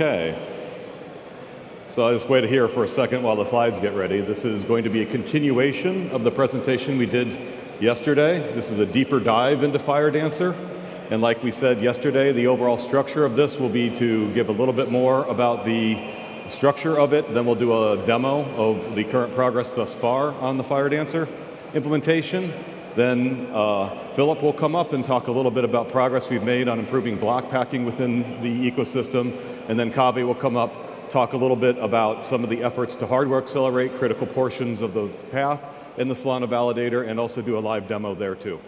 Okay. So I'll just wait here for a second while the slides get ready. This is going to be a continuation of the presentation we did yesterday. This is a deeper dive into FireDancer. And like we said yesterday, the overall structure of this will be to give a little bit more about the structure of it. Then we'll do a demo of the current progress thus far on the FireDancer implementation. Then uh, Philip will come up and talk a little bit about progress we've made on improving block packing within the ecosystem. And then Kaveh will come up talk a little bit about some of the efforts to hardware accelerate critical portions of the path in the Solana validator and also do a live demo there too.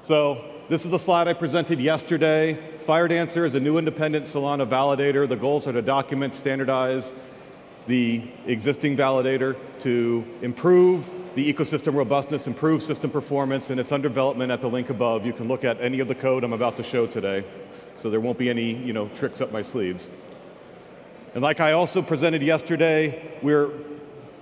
So this is a slide I presented yesterday. FireDancer is a new independent Solana validator. The goals are to document, standardize the existing validator to improve the ecosystem robustness, improve system performance, and it's under development at the link above. You can look at any of the code I'm about to show today, so there won't be any you know, tricks up my sleeves. And like I also presented yesterday, we're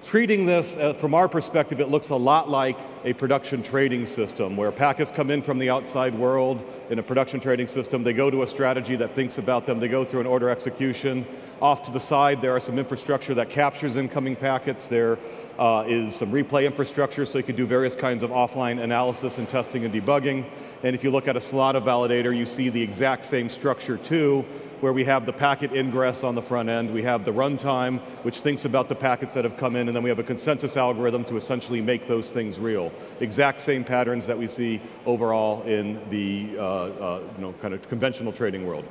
treating this, uh, from our perspective, it looks a lot like a production trading system where packets come in from the outside world in a production trading system. They go to a strategy that thinks about them. They go through an order execution. Off to the side, there are some infrastructure that captures incoming packets. There uh, is some replay infrastructure so you can do various kinds of offline analysis and testing and debugging. And if you look at a Solana validator, you see the exact same structure too where we have the packet ingress on the front end, we have the runtime, which thinks about the packets that have come in, and then we have a consensus algorithm to essentially make those things real. Exact same patterns that we see overall in the uh, uh, you know, kind of conventional trading world.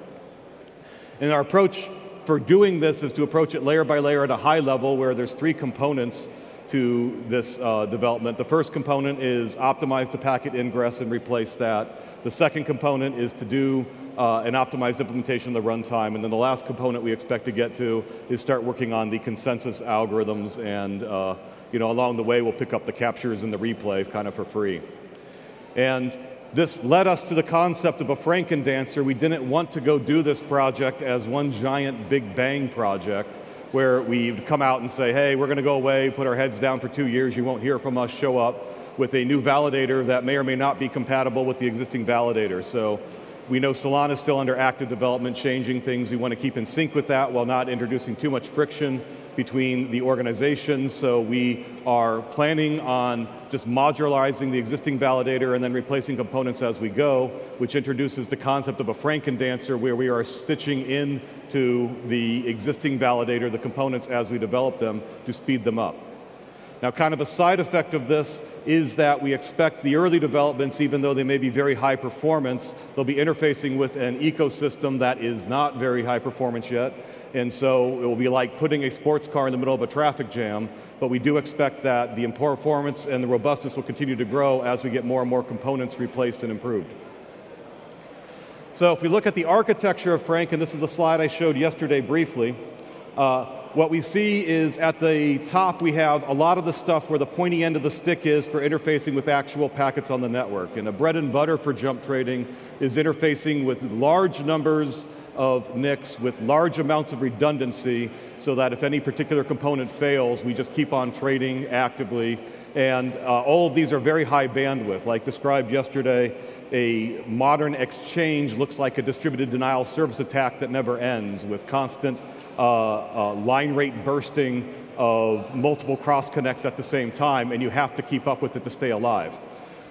And our approach for doing this is to approach it layer by layer at a high level where there's three components to this uh, development. The first component is optimize the packet ingress and replace that. The second component is to do uh, an optimized implementation of the runtime. And then the last component we expect to get to is start working on the consensus algorithms and uh, you know, along the way we'll pick up the captures and the replay kind of for free. And this led us to the concept of a Frankendancer. We didn't want to go do this project as one giant Big Bang project where we'd come out and say, hey, we're going to go away, put our heads down for two years, you won't hear from us, show up with a new validator that may or may not be compatible with the existing validator. So we know Solana is still under active development, changing things. We want to keep in sync with that while not introducing too much friction between the organizations. So we are planning on just modularizing the existing validator and then replacing components as we go, which introduces the concept of a Frankendancer where we are stitching in to the existing validator, the components as we develop them to speed them up. Now, kind of a side effect of this is that we expect the early developments, even though they may be very high performance, they'll be interfacing with an ecosystem that is not very high performance yet. And so it will be like putting a sports car in the middle of a traffic jam, but we do expect that the performance and the robustness will continue to grow as we get more and more components replaced and improved. So if we look at the architecture of Frank, and this is a slide I showed yesterday briefly, uh, what we see is at the top we have a lot of the stuff where the pointy end of the stick is for interfacing with actual packets on the network. And a bread and butter for jump trading is interfacing with large numbers of NICs with large amounts of redundancy so that if any particular component fails, we just keep on trading actively. And uh, all of these are very high bandwidth. Like described yesterday, a modern exchange looks like a distributed denial service attack that never ends with constant uh, uh, line rate bursting of multiple cross connects at the same time, and you have to keep up with it to stay alive.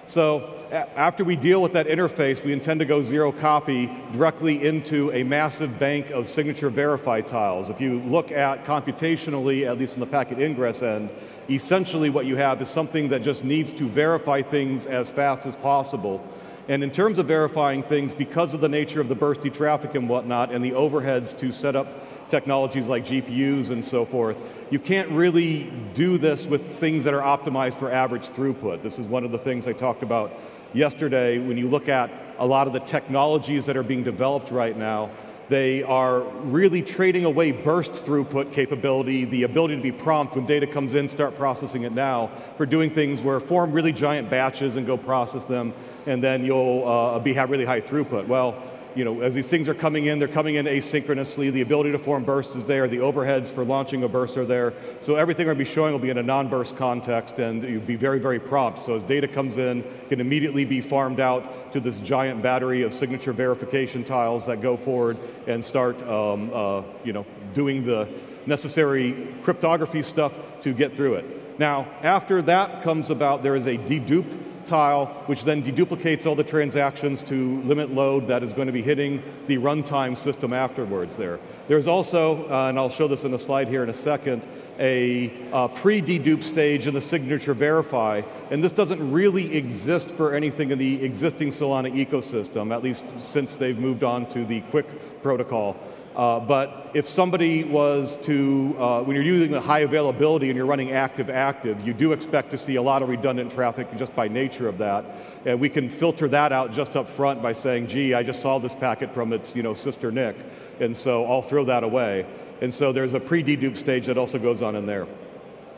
So after we deal with that interface, we intend to go zero copy directly into a massive bank of signature verify tiles. If you look at computationally, at least on the packet ingress end, essentially what you have is something that just needs to verify things as fast as possible. And in terms of verifying things, because of the nature of the bursty traffic and whatnot, and the overheads to set up technologies like GPUs and so forth, you can't really do this with things that are optimized for average throughput. This is one of the things I talked about yesterday. When you look at a lot of the technologies that are being developed right now, they are really trading away burst throughput capability, the ability to be prompt when data comes in, start processing it now, for doing things where form really giant batches and go process them, and then you'll uh, be have really high throughput. Well, you know, as these things are coming in, they're coming in asynchronously. The ability to form bursts is there. The overheads for launching a burst are there. So everything we're going to be showing will be in a non-burst context, and you'll be very, very prompt. So as data comes in, it can immediately be farmed out to this giant battery of signature verification tiles that go forward and start, um, uh, you know, doing the necessary cryptography stuff to get through it. Now, after that comes about, there is a dedupe tile, which then deduplicates all the transactions to limit load that is going to be hitting the runtime system afterwards there. There's also, uh, and I'll show this in a slide here in a second, a uh, pre-dedupe stage in the signature verify, and this doesn't really exist for anything in the existing Solana ecosystem, at least since they've moved on to the QUIC protocol. Uh, but if somebody was to, uh, when you're using the high availability and you're running active-active, you do expect to see a lot of redundant traffic just by nature of that. And we can filter that out just up front by saying, gee, I just saw this packet from its you know, sister NIC, and so I'll throw that away. And so there's a pre-dedupe stage that also goes on in there.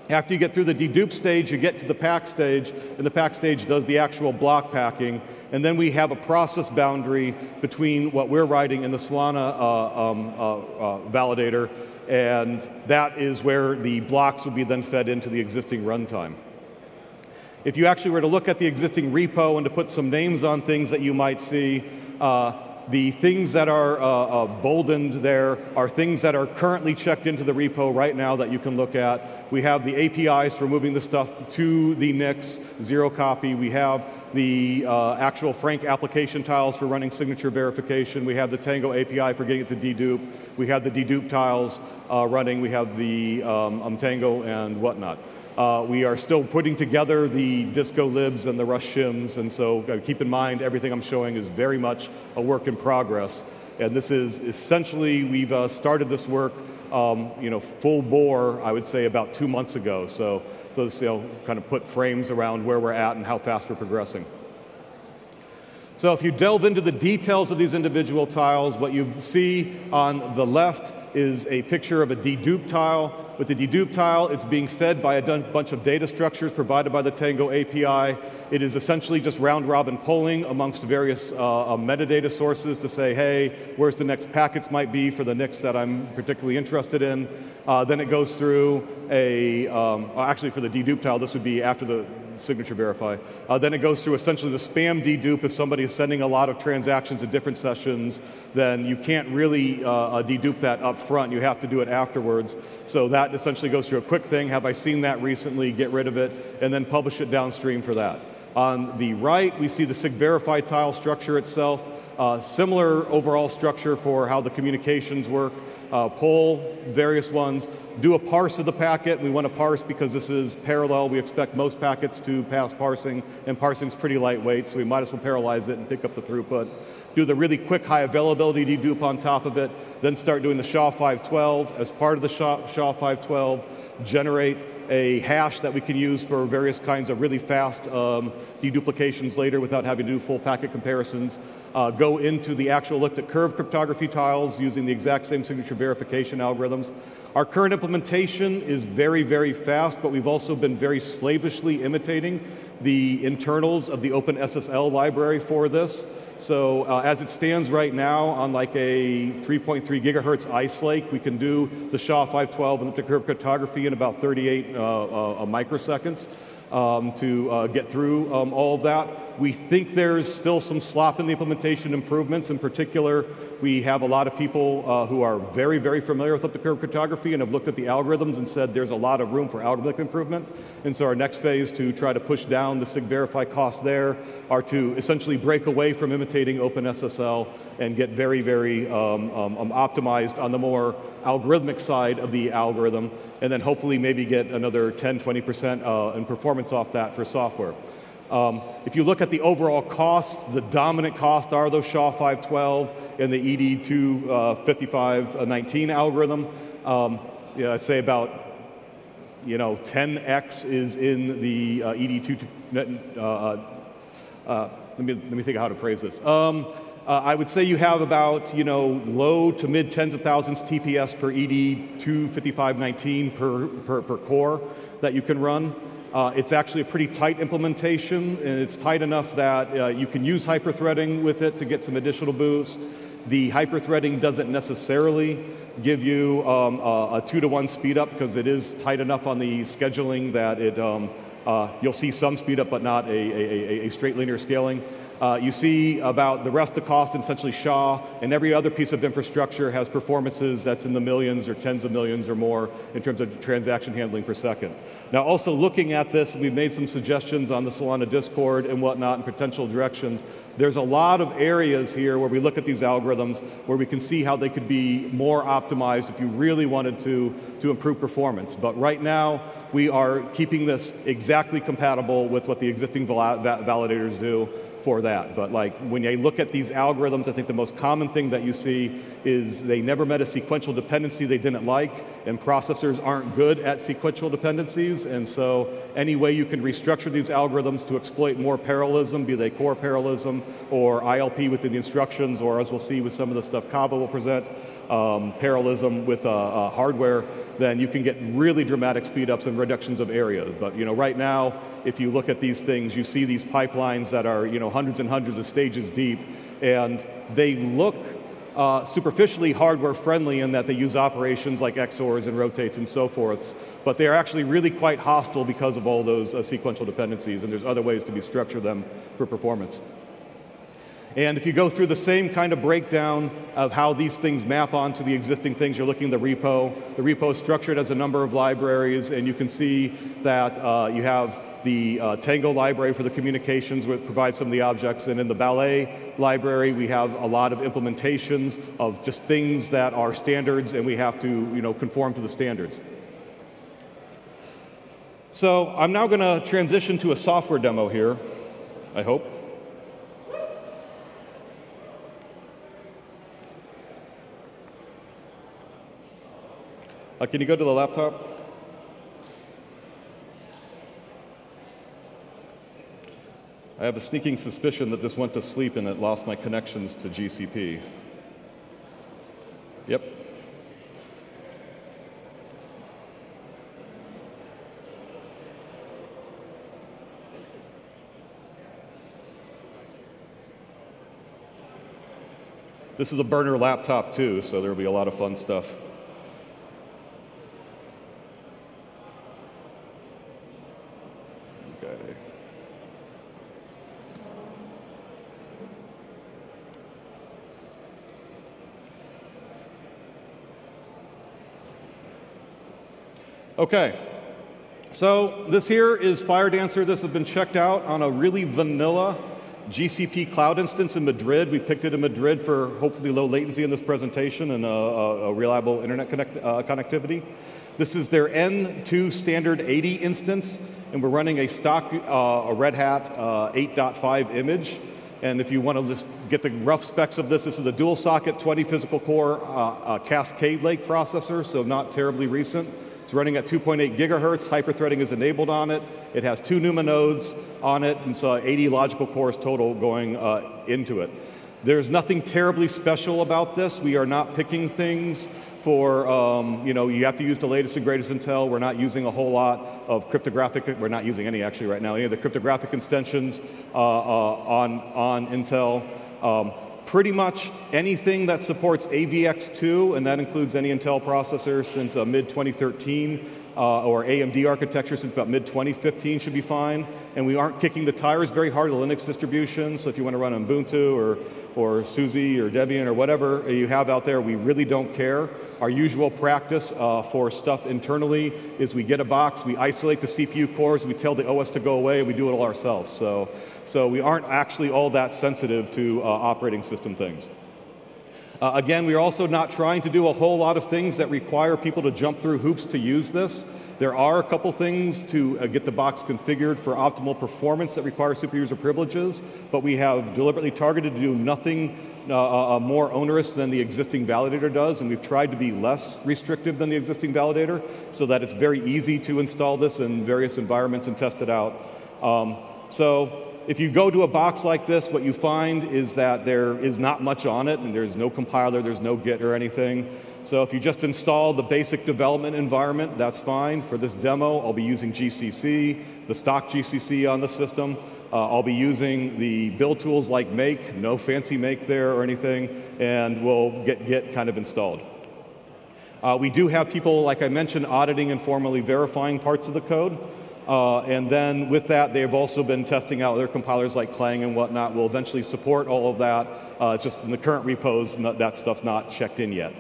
After you get through the dedupe stage, you get to the pack stage, and the pack stage does the actual block packing. And then we have a process boundary between what we're writing in the Solana uh, um, uh, uh, validator, and that is where the blocks will be then fed into the existing runtime. If you actually were to look at the existing repo and to put some names on things that you might see, uh, the things that are uh, uh, boldened there are things that are currently checked into the repo right now that you can look at. We have the APIs for moving the stuff to the NICs, zero copy. We have the uh, actual Frank application tiles for running signature verification. We have the Tango API for getting it to dedupe. We have the dedupe tiles uh, running. We have the um, um, Tango and whatnot. Uh, we are still putting together the disco libs and the Rust shims, and so uh, keep in mind everything I'm showing is very much a work in progress. And this is essentially, we've uh, started this work um, you know, full bore, I would say, about two months ago. So those know, kind of put frames around where we're at and how fast we're progressing. So if you delve into the details of these individual tiles, what you see on the left is a picture of a dedupe tile. With the dedupe tile, it's being fed by a bunch of data structures provided by the Tango API. It is essentially just round robin polling amongst various uh, uh, metadata sources to say, hey, where's the next packets might be for the NICs that I'm particularly interested in. Uh, then it goes through a, um, actually for the dedupe tile, this would be after the signature verify. Uh, then it goes through essentially the spam dedupe. If somebody is sending a lot of transactions in different sessions, then you can't really uh, uh, dedupe that up front. You have to do it afterwards. So that essentially goes through a quick thing. Have I seen that recently? Get rid of it, and then publish it downstream for that. On the right, we see the SIG verify tile structure itself. Uh, similar overall structure for how the communications work uh, pull various ones, do a parse of the packet. We want to parse because this is parallel. We expect most packets to pass parsing, and parsing is pretty lightweight, so we might as well parallelize it and pick up the throughput. Do the really quick high availability dedupe on top of it, then start doing the SHA-512. As part of the SHA-512, generate a hash that we can use for various kinds of really fast um, deduplications later without having to do full packet comparisons. Uh, go into the actual elliptic curve cryptography tiles using the exact same signature verification algorithms. Our current implementation is very, very fast, but we've also been very slavishly imitating the internals of the OpenSSL library for this. So uh, as it stands right now on like a 3.3 gigahertz ice lake, we can do the SHA-512 elliptic curve cryptography in about 38 uh, uh, microseconds um, to uh, get through um, all of that. We think there's still some slop in the implementation improvements. In particular, we have a lot of people uh, who are very, very familiar with elliptic curve cryptography and have looked at the algorithms and said there's a lot of room for algorithmic improvement. And so our next phase to try to push down the SIG verify costs there are to essentially break away from imitating OpenSSL and get very, very um, um, um, optimized on the more algorithmic side of the algorithm, and then hopefully maybe get another 10, 20% uh, in performance off that for software. Um, if you look at the overall costs, the dominant cost are those SHA-512 and the ED25519 uh, algorithm. Um, yeah, I'd say about you know 10x is in the uh, ED2. Uh, uh, uh, let me let me think of how to phrase this. Um, uh, I would say you have about you know low to mid tens of thousands TPS per ED 25519 per, per, per core that you can run. Uh, it's actually a pretty tight implementation, and it's tight enough that uh, you can use hyperthreading with it to get some additional boost. The hyperthreading doesn't necessarily give you um, a, a, two to one speed up because it is tight enough on the scheduling that it, um, uh, you'll see some speed up but not a, a, a straight linear scaling. Uh, you see about the rest of cost, and essentially SHA and every other piece of infrastructure has performances that's in the millions or tens of millions or more in terms of transaction handling per second. Now, also looking at this, we've made some suggestions on the Solana Discord and whatnot and potential directions. There's a lot of areas here where we look at these algorithms where we can see how they could be more optimized if you really wanted to, to improve performance. But right now, we are keeping this exactly compatible with what the existing val validators do for that. But like when you look at these algorithms, I think the most common thing that you see is they never met a sequential dependency they didn't like, and processors aren't good at sequential dependencies. And so any way you can restructure these algorithms to exploit more parallelism, be they core parallelism or ILP within the instructions, or as we'll see with some of the stuff Kaveh will present, um, parallelism with uh, uh, hardware, then you can get really dramatic speedups and reductions of area. But you know, right now, if you look at these things, you see these pipelines that are you know hundreds and hundreds of stages deep, and they look uh, superficially hardware friendly in that they use operations like XORs and rotates and so forth, but they are actually really quite hostile because of all those uh, sequential dependencies, and there's other ways to be structure them for performance. And if you go through the same kind of breakdown of how these things map onto the existing things, you're looking at the repo. The repo is structured as a number of libraries, and you can see that uh, you have the uh, Tango library for the communications, which provides some of the objects. And in the Ballet library, we have a lot of implementations of just things that are standards, and we have to you know, conform to the standards. So I'm now going to transition to a software demo here, I hope. Uh, can you go to the laptop? I have a sneaking suspicion that this went to sleep and it lost my connections to GCP. Yep. This is a burner laptop too, so there'll be a lot of fun stuff. Okay, so this here is FireDancer. This has been checked out on a really vanilla GCP cloud instance in Madrid. We picked it in Madrid for hopefully low latency in this presentation and a, a, a reliable internet connect, uh, connectivity. This is their N2 standard 80 instance, and we're running a stock uh, a Red Hat uh, 8.5 image. And if you want to just get the rough specs of this, this is a dual socket 20 physical core uh, Cascade Lake processor, so not terribly recent. It's running at 2.8 gigahertz. Hyperthreading is enabled on it. It has two NUMA nodes on it, and so 80 logical cores total going uh, into it. There's nothing terribly special about this. We are not picking things for, um, you know, you have to use the latest and greatest Intel. We're not using a whole lot of cryptographic, we're not using any actually right now, any of the cryptographic extensions uh, uh, on, on Intel. Um, pretty much anything that supports AVX2, and that includes any Intel processor since uh, mid 2013, uh, or AMD architecture since about mid 2015 should be fine. And we aren't kicking the tires very hard, the Linux distribution. So if you want to run Ubuntu or, or SUSE or Debian or whatever you have out there, we really don't care. Our usual practice uh, for stuff internally is we get a box, we isolate the CPU cores, we tell the OS to go away, and we do it all ourselves. So so we aren't actually all that sensitive to uh, operating system things. Uh, again, we're also not trying to do a whole lot of things that require people to jump through hoops to use this. There are a couple things to uh, get the box configured for optimal performance that require superuser privileges, but we have deliberately targeted to do nothing uh, uh, uh, more onerous than the existing validator does, and we've tried to be less restrictive than the existing validator so that it's very easy to install this in various environments and test it out. Um, so if you go to a box like this, what you find is that there is not much on it, and there's no compiler, there's no Git or anything. So if you just install the basic development environment, that's fine. For this demo, I'll be using GCC, the stock GCC on the system. Uh, I'll be using the build tools like make, no fancy make there or anything, and we'll get Git kind of installed. Uh, we do have people, like I mentioned, auditing and formally verifying parts of the code. Uh, and then with that, they've also been testing out their compilers like Clang and whatnot. We'll eventually support all of that. Uh, just in the current repos, that stuff's not checked in yet.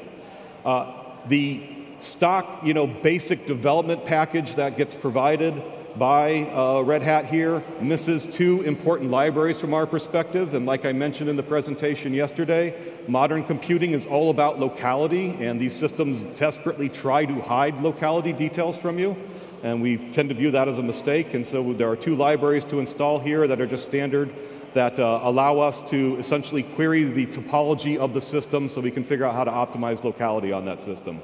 Uh, the stock, you know, basic development package that gets provided by uh, Red Hat here misses two important libraries from our perspective. And like I mentioned in the presentation yesterday, modern computing is all about locality, and these systems desperately try to hide locality details from you. And we tend to view that as a mistake. And so there are two libraries to install here that are just standard that uh, allow us to essentially query the topology of the system so we can figure out how to optimize locality on that system.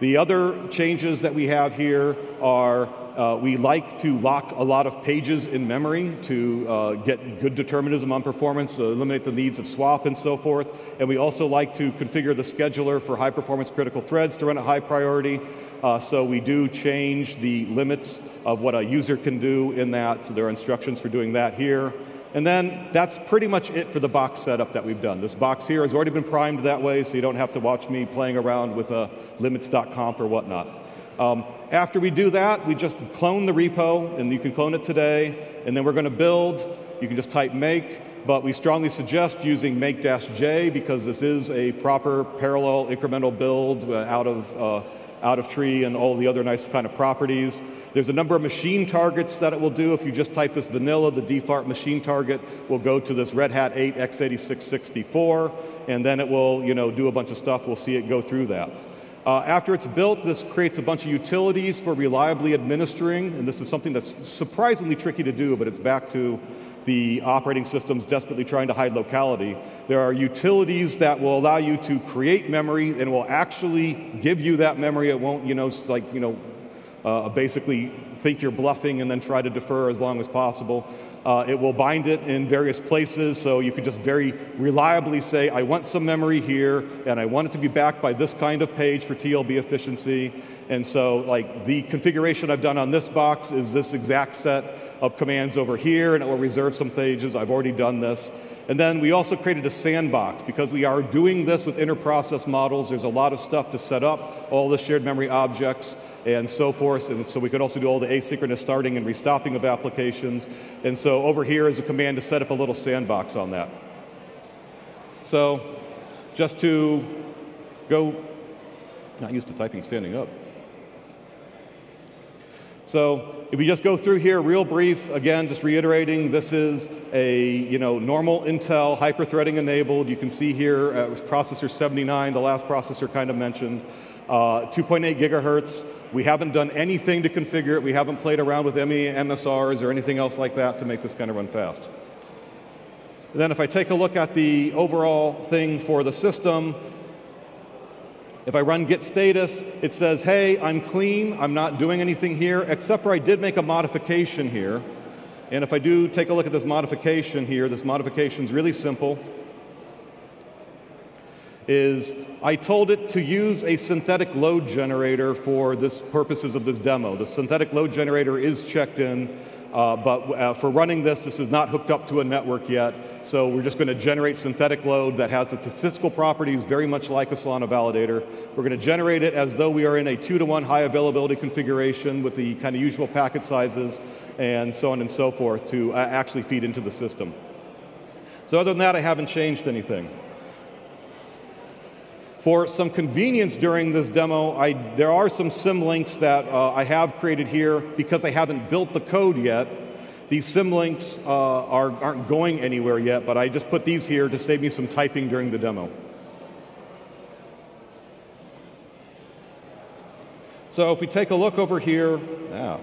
The other changes that we have here are uh, we like to lock a lot of pages in memory to uh, get good determinism on performance, uh, eliminate the needs of swap and so forth. And we also like to configure the scheduler for high performance critical threads to run at high priority. Uh, so we do change the limits of what a user can do in that. So there are instructions for doing that here. And then that's pretty much it for the box setup that we've done. This box here has already been primed that way, so you don't have to watch me playing around with a limits.conf or whatnot. Um, after we do that, we just clone the repo, and you can clone it today, and then we're going to build. You can just type make, but we strongly suggest using make-j because this is a proper parallel incremental build uh, out of uh, out of tree and all the other nice kind of properties. There's a number of machine targets that it will do. If you just type this vanilla, the default machine target will go to this Red Hat 8 x86-64, and then it will you know, do a bunch of stuff. We'll see it go through that. Uh, after it's built, this creates a bunch of utilities for reliably administering, and this is something that's surprisingly tricky to do, but it's back to the operating systems desperately trying to hide locality. There are utilities that will allow you to create memory and will actually give you that memory. It won't, you know, like, you know, uh, basically think you're bluffing and then try to defer as long as possible. Uh, it will bind it in various places, so you can just very reliably say, I want some memory here, and I want it to be backed by this kind of page for TLB efficiency. And so, like, the configuration I've done on this box is this exact set of commands over here, and it will reserve some pages. I've already done this. And then we also created a sandbox because we are doing this with interprocess models. There's a lot of stuff to set up, all the shared memory objects and so forth. And so we could also do all the asynchronous starting and restopping of applications. And so over here is a command to set up a little sandbox on that. So just to go, not used to typing standing up. So if we just go through here real brief, again, just reiterating, this is a you know, normal Intel hyper-threading enabled. You can see here uh, processor 79, the last processor kind of mentioned. Uh, 2.8 gigahertz. We haven't done anything to configure it. We haven't played around with ME, MSRs or anything else like that to make this kind of run fast. then if I take a look at the overall thing for the system, if I run git status, it says, hey, I'm clean, I'm not doing anything here, except for I did make a modification here. And if I do take a look at this modification here, this modification is really simple. Is I told it to use a synthetic load generator for this purposes of this demo. The synthetic load generator is checked in. Uh, but uh, for running this, this is not hooked up to a network yet. So we're just going to generate synthetic load that has the statistical properties very much like a Solana validator. We're going to generate it as though we are in a two to one high availability configuration with the kind of usual packet sizes and so on and so forth to uh, actually feed into the system. So other than that, I haven't changed anything. For some convenience during this demo, I, there are some symlinks that uh, I have created here because I haven't built the code yet. These symlinks uh, are, aren't going anywhere yet, but I just put these here to save me some typing during the demo. So if we take a look over here, yeah,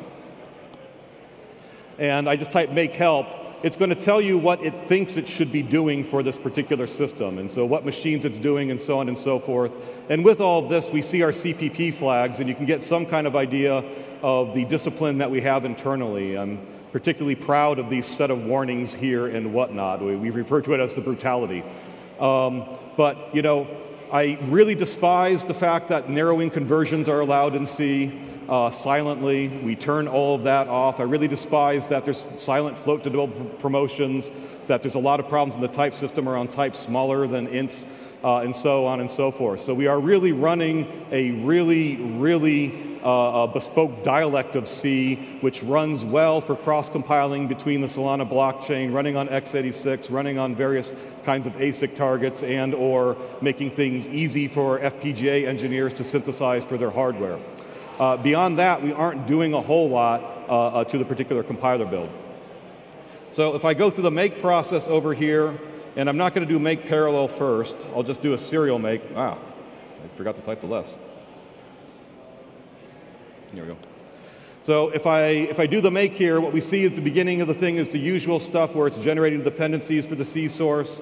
and I just type make help, it's going to tell you what it thinks it should be doing for this particular system, and so what machines it's doing, and so on and so forth. And with all this, we see our CPP flags, and you can get some kind of idea of the discipline that we have internally. I'm particularly proud of these set of warnings here and whatnot. We, we refer to it as the brutality. Um, but, you know, I really despise the fact that narrowing conversions are allowed in C. uh, silently. We turn all of that off. I really despise that there's silent float to developer promotions, that there's a lot of problems in the type system around types smaller than ints, uh, and so on and so forth. So we are really running a really, really uh, bespoke dialect of C, which runs well for cross-compiling between the Solana blockchain, running on x86, running on various kinds of ASIC targets, and or making things easy for FPGA engineers to synthesize for their hardware. Uh, beyond that, we aren't doing a whole lot uh, uh to the particular compiler build. So if I go through the make process over here, and I'm not going to do make parallel first, I'll just do a serial make. Ah, I forgot to type the less. Here we go. So if I, if I do the make here, what we see at the beginning of the thing is the usual stuff where it's generating dependencies for the C source.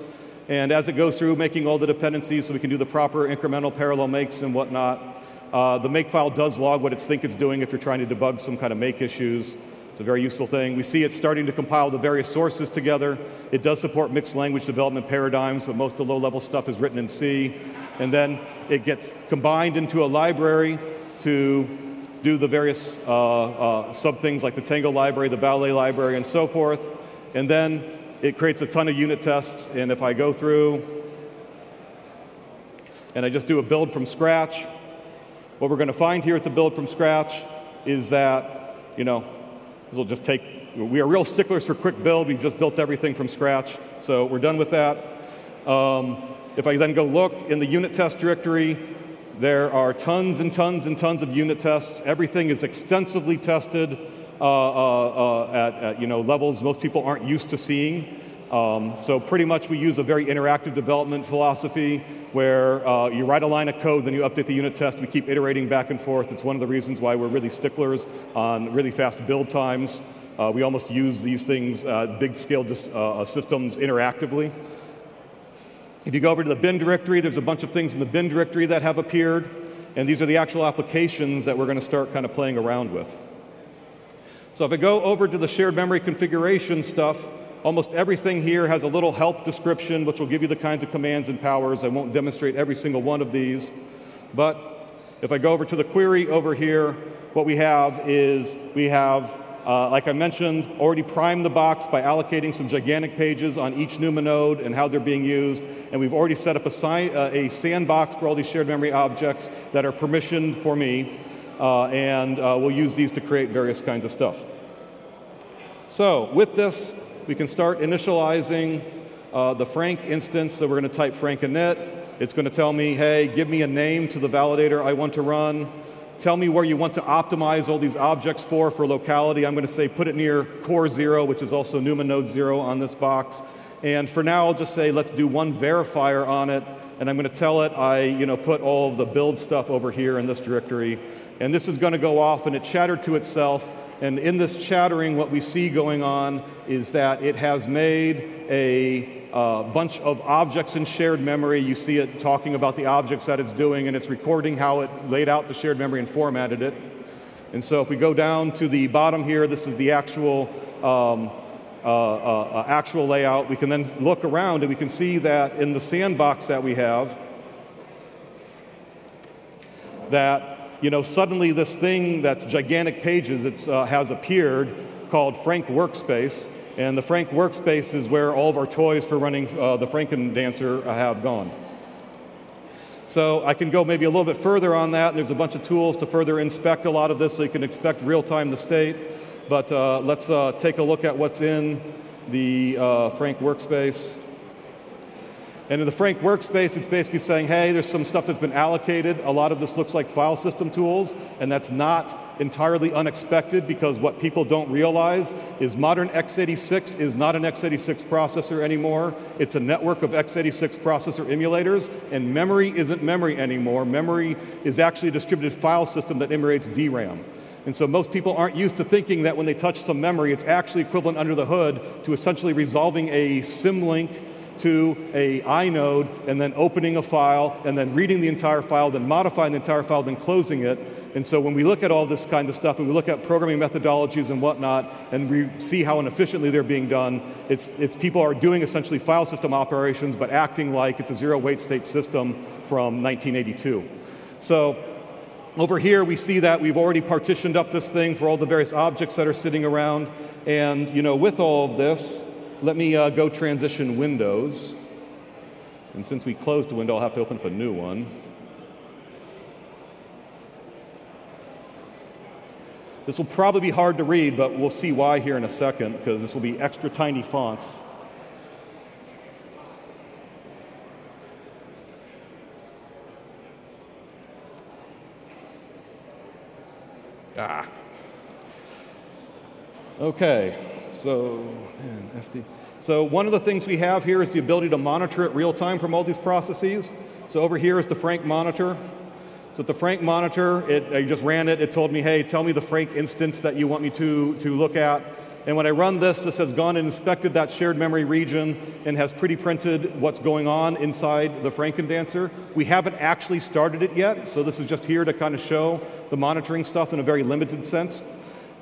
And as it goes through making all the dependencies so we can do the proper incremental parallel makes and whatnot, uh, the make file does log what it's think it's doing if you're trying to debug some kind of make issues. It's a very useful thing. We see it starting to compile the various sources together. It does support mixed language development paradigms, but most of the low-level stuff is written in C. And then it gets combined into a library to do the various uh, uh, sub things like the Tango library, the Ballet library, and so forth. And then it creates a ton of unit tests. And if I go through and I just do a build from scratch, what we're going to find here at the build from scratch is that, you know, this will just take, we are real sticklers for quick build. We've just built everything from scratch. So we're done with that. Um, if I then go look in the unit test directory, there are tons and tons and tons of unit tests. Everything is extensively tested uh, uh, uh, at, at, you know, levels most people aren't used to seeing. Um, so pretty much we use a very interactive development philosophy where uh, you write a line of code, then you update the unit test. We keep iterating back and forth. It's one of the reasons why we're really sticklers on really fast build times. Uh, we almost use these things, uh, big scale systems interactively. If you go over to the bin directory, there's a bunch of things in the bin directory that have appeared, and these are the actual applications that we're going to start kind of playing around with. So if I go over to the shared memory configuration stuff, almost everything here has a little help description, which will give you the kinds of commands and powers. I won't demonstrate every single one of these, but if I go over to the query over here, what we have is we have uh, like I mentioned, already primed the box by allocating some gigantic pages on each NUMA node and how they're being used. And we've already set up a, uh, a sandbox for all these shared memory objects that are permissioned for me. Uh, and uh, we'll use these to create various kinds of stuff. So with this, we can start initializing uh, the Frank instance. So we're going to type frank init. It's going to tell me, hey, give me a name to the validator I want to run. Tell me where you want to optimize all these objects for, for locality. I'm going to say put it near core zero, which is also NUMA node zero on this box. And for now, I'll just say let's do one verifier on it. And I'm going to tell it I you know, put all the build stuff over here in this directory. And this is going to go off, and it chattered to itself. And in this chattering, what we see going on is that it has made a a bunch of objects in shared memory. You see it talking about the objects that it's doing, and it's recording how it laid out the shared memory and formatted it. And so if we go down to the bottom here, this is the actual um, uh, uh, uh, actual layout. We can then look around and we can see that in the sandbox that we have, that you know suddenly this thing that's gigantic pages uh, has appeared called Frank Workspace, and the Frank workspace is where all of our toys for running uh, the Franken Dancer have gone. So I can go maybe a little bit further on that. There's a bunch of tools to further inspect a lot of this so you can expect real-time the state. But uh, let's uh, take a look at what's in the uh, Frank workspace. And in the Frank workspace, it's basically saying, hey, there's some stuff that's been allocated. A lot of this looks like file system tools, and that's not entirely unexpected because what people don't realize is modern x86 is not an x86 processor anymore. It's a network of x86 processor emulators, and memory isn't memory anymore. Memory is actually a distributed file system that emulates DRAM. And so most people aren't used to thinking that when they touch some memory, it's actually equivalent under the hood to essentially resolving a symlink to a inode and then opening a file and then reading the entire file, then modifying the entire file, then closing it. And so when we look at all this kind of stuff and we look at programming methodologies and whatnot and we see how inefficiently they're being done, it's, it's people are doing essentially file system operations but acting like it's a zero wait state system from 1982. So over here, we see that we've already partitioned up this thing for all the various objects that are sitting around. And you know, with all of this, let me uh, go transition windows. And since we closed a window, I'll have to open up a new one. This will probably be hard to read, but we'll see why here in a second, because this will be extra tiny fonts. Ah. Okay, so, man, FD. So one of the things we have here is the ability to monitor it real time from all these processes. So over here is the Frank monitor. So the Frank monitor, it, I just ran it. It told me, hey, tell me the Frank instance that you want me to, to look at. And when I run this, this has gone and inspected that shared memory region and has pretty printed what's going on inside the Frankendancer. We haven't actually started it yet, so this is just here to kind of show the monitoring stuff in a very limited sense.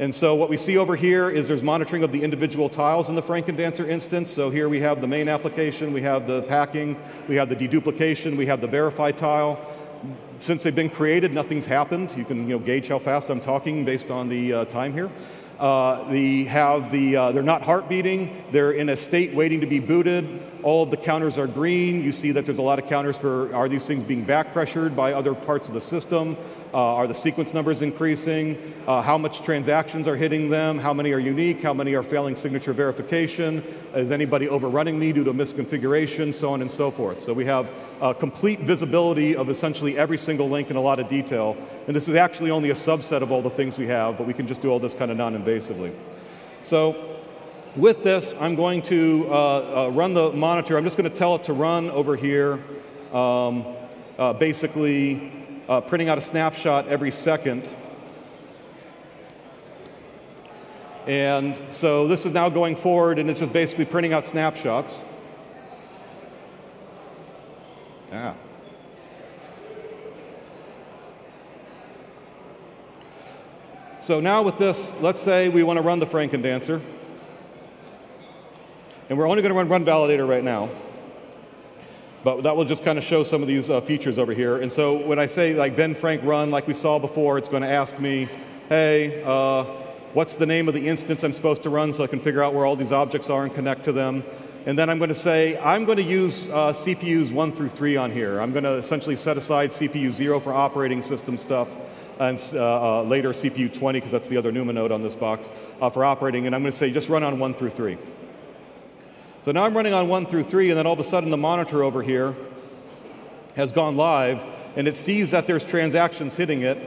And so what we see over here is there's monitoring of the individual tiles in the Frankendancer instance. So here we have the main application, we have the packing, we have the deduplication, we have the verify tile. Since they've been created, nothing's happened. You can you know, gauge how fast I'm talking based on the uh, time here. Uh, they have the, uh, they're not heart beating. They're in a state waiting to be booted. All of the counters are green. You see that there's a lot of counters for are these things being back pressured by other parts of the system? Uh, are the sequence numbers increasing? Uh, how much transactions are hitting them? How many are unique? How many are failing signature verification? Is anybody overrunning me due to misconfiguration? So on and so forth. So we have uh, complete visibility of essentially every single link in a lot of detail. And this is actually only a subset of all the things we have, but we can just do all this kind of non-invasively. So with this, I'm going to uh, uh, run the monitor. I'm just going to tell it to run over here, um, uh, basically uh, printing out a snapshot every second. And so this is now going forward, and it's just basically printing out snapshots. Ah. So now with this, let's say we want to run the Frankendancer. And we're only going to run run validator right now. But that will just kind of show some of these uh, features over here. And so when I say like bin Frank run, like we saw before, it's going to ask me, hey, uh, what's the name of the instance I'm supposed to run so I can figure out where all these objects are and connect to them. And then I'm going to say, I'm going to use uh, CPUs 1 through 3 on here. I'm going to essentially set aside CPU 0 for operating system stuff and uh, uh, later CPU 20, because that's the other NUMA node on this box, uh, for operating. And I'm going to say, just run on 1 through 3. So now I'm running on 1 through 3, and then all of a sudden the monitor over here has gone live, and it sees that there's transactions hitting it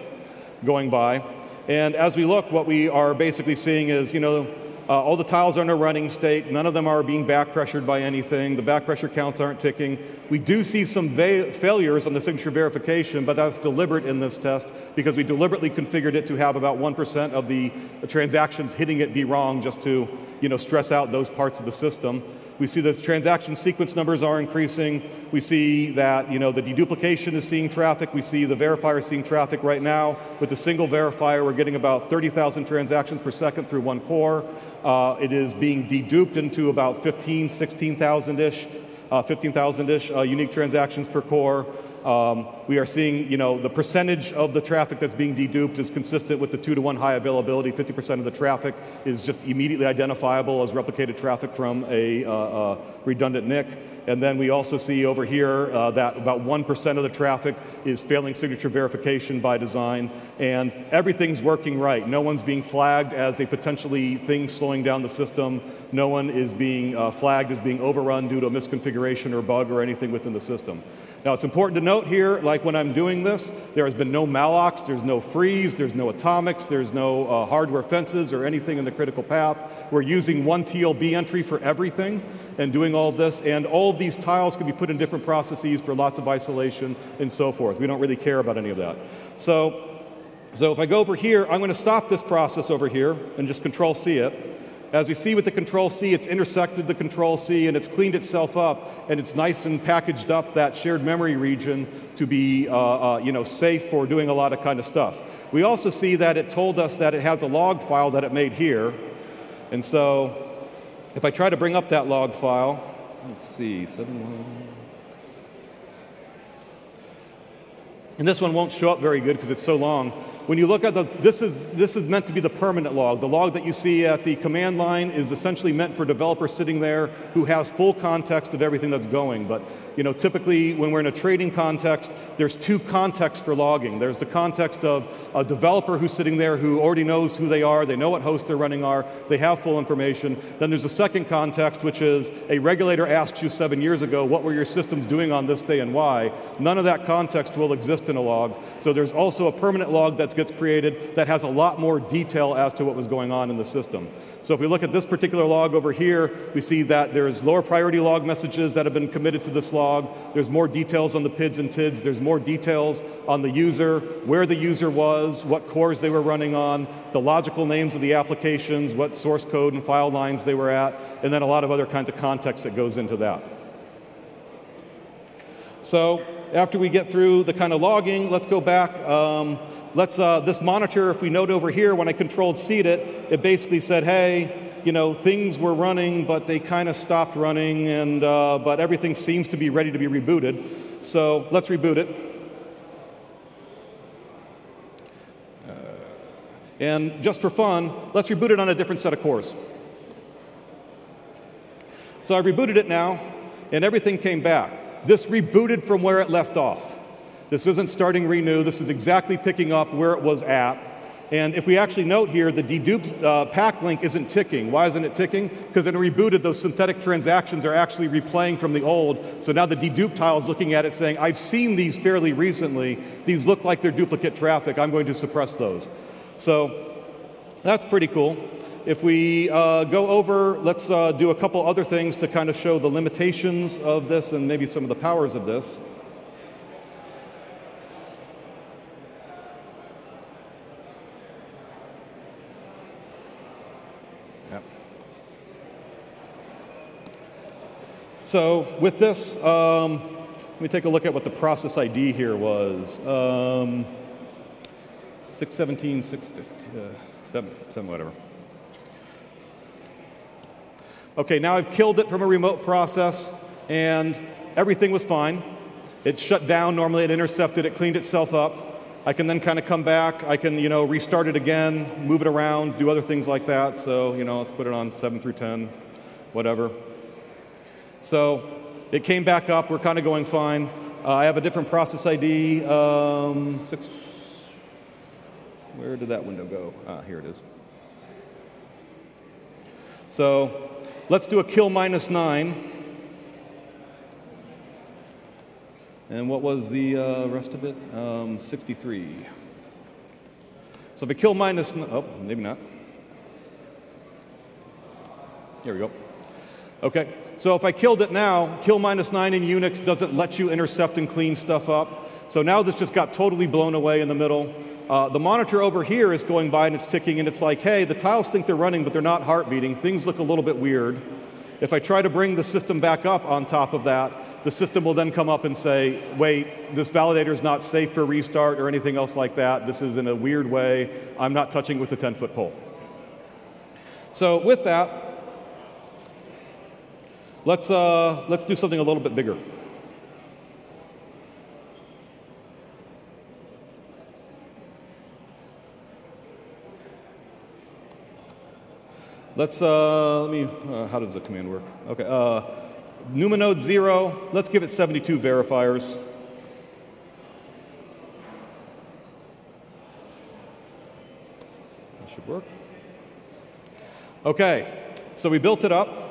going by. And as we look, what we are basically seeing is, you know, uh, all the tiles are in a running state. None of them are being back pressured by anything. The back pressure counts aren't ticking. We do see some failures on the signature verification, but that's deliberate in this test because we deliberately configured it to have about 1% of the transactions hitting it be wrong just to you know, stress out those parts of the system. We see that transaction sequence numbers are increasing. We see that you know, the deduplication is seeing traffic. We see the verifier seeing traffic right now. With a single verifier, we're getting about 30,000 transactions per second through one core. Uh, it is being deduped into about 15, 16,000-ish, uh, 15,000-ish uh, unique transactions per core. Um, we are seeing, you know, the percentage of the traffic that's being deduped is consistent with the two to one high availability. 50% of the traffic is just immediately identifiable as replicated traffic from a, uh, uh, redundant NIC. And then we also see over here uh, that about 1% of the traffic is failing signature verification by design. And everything's working right. No one's being flagged as a potentially thing slowing down the system. No one is being uh, flagged as being overrun due to a misconfiguration or bug or anything within the system. Now it's important to note here, like when I'm doing this, there has been no mallocs, there's no frees, there's no atomics, there's no uh, hardware fences or anything in the critical path. We're using one TLB entry for everything and doing all this, and all these tiles can be put in different processes for lots of isolation and so forth. We don't really care about any of that. So, so if I go over here, I'm going to stop this process over here and just Control C it. As we see with the Control C, it's intersected the Control C and it's cleaned itself up and it's nice and packaged up that shared memory region to be uh, uh, you know, safe for doing a lot of kind of stuff. We also see that it told us that it has a log file that it made here. And so if I try to bring up that log file, let's see, 7, And this one won't show up very good because it's so long. When you look at the, this is, this is meant to be the permanent log. The log that you see at the command line is essentially meant for developers sitting there who has full context of everything that's going. But you know, typically when we're in a trading context, there's two contexts for logging. There's the context of a developer who's sitting there who already knows who they are, they know what host they're running are, they have full information. Then there's a second context, which is a regulator asks you seven years ago, what were your systems doing on this day and why? None of that context will exist in a log. So there's also a permanent log that gets created that has a lot more detail as to what was going on in the system. So if we look at this particular log over here, we see that there's lower priority log messages that have been committed to this log. There's more details on the PIDs and TIDs. There's more details on the user, where the user was, what cores they were running on, the logical names of the applications, what source code and file lines they were at, and then a lot of other kinds of context that goes into that. So after we get through the kind of logging, let's go back. Um, let's, uh, this monitor, if we note over here, when I control-C'd it, it basically said, hey, you know, things were running, but they kind of stopped running, and, uh, but everything seems to be ready to be rebooted. So let's reboot it. Uh, and just for fun, let's reboot it on a different set of cores. So I rebooted it now, and everything came back. This rebooted from where it left off. This isn't starting renew. This is exactly picking up where it was at. And if we actually note here, the dedupe uh, pack link isn't ticking. Why isn't it ticking? Because it rebooted, those synthetic transactions are actually replaying from the old. So now the dedupe tile is looking at it saying, I've seen these fairly recently. These look like they're duplicate traffic. I'm going to suppress those. So that's pretty cool. If we uh, go over, let's uh, do a couple other things to kind of show the limitations of this and maybe some of the powers of this. So with this, um, let me take a look at what the process ID here was. Um, 617, 650, uh, 7, 7, whatever. Okay, now I've killed it from a remote process and everything was fine. It shut down, normally it intercepted, it cleaned itself up. I can then kind of come back, I can, you know, restart it again, move it around, do other things like that. So, you know, let's put it on 7 through 10, whatever. So it came back up, we're kind of going fine. Uh, I have a different process ID, um, six, where did that window go? Ah, here it is. So Let's do a kill minus 9. And what was the uh, rest of it? Um, 63. So if I kill minus, oh, maybe not. Here we go. Okay, so if I killed it now, kill minus 9 in Unix doesn't let you intercept and clean stuff up. So now this just got totally blown away in the middle. Uh, the monitor over here is going by and it's ticking, and it's like, hey, the tiles think they're running, but they're not heart beating. Things look a little bit weird. If I try to bring the system back up on top of that, the system will then come up and say, wait, this validator is not safe for restart or anything else like that. This is in a weird way. I'm not touching with the 10 foot pole. So, with that, let's, uh, let's do something a little bit bigger. Let's, uh, let me, uh, how does the command work? Okay, uh, NumaNode 0, let's give it 72 verifiers. That should work. Okay, so we built it up.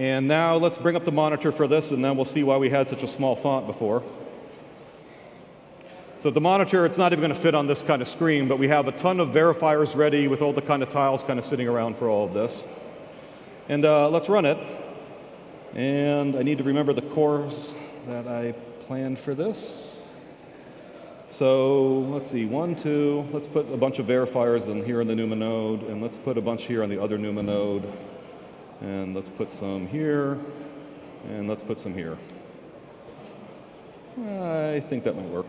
And now let's bring up the monitor for this, and then we'll see why we had such a small font before. So the monitor, it's not even going to fit on this kind of screen, but we have a ton of verifiers ready with all the kind of tiles kind of sitting around for all of this. And uh, let's run it. And I need to remember the cores that I planned for this. So let's see, one, two, let's put a bunch of verifiers in here in the NUMA node, and let's put a bunch here on the other NUMA node. And let's put some here, and let's put some here. I think that might work.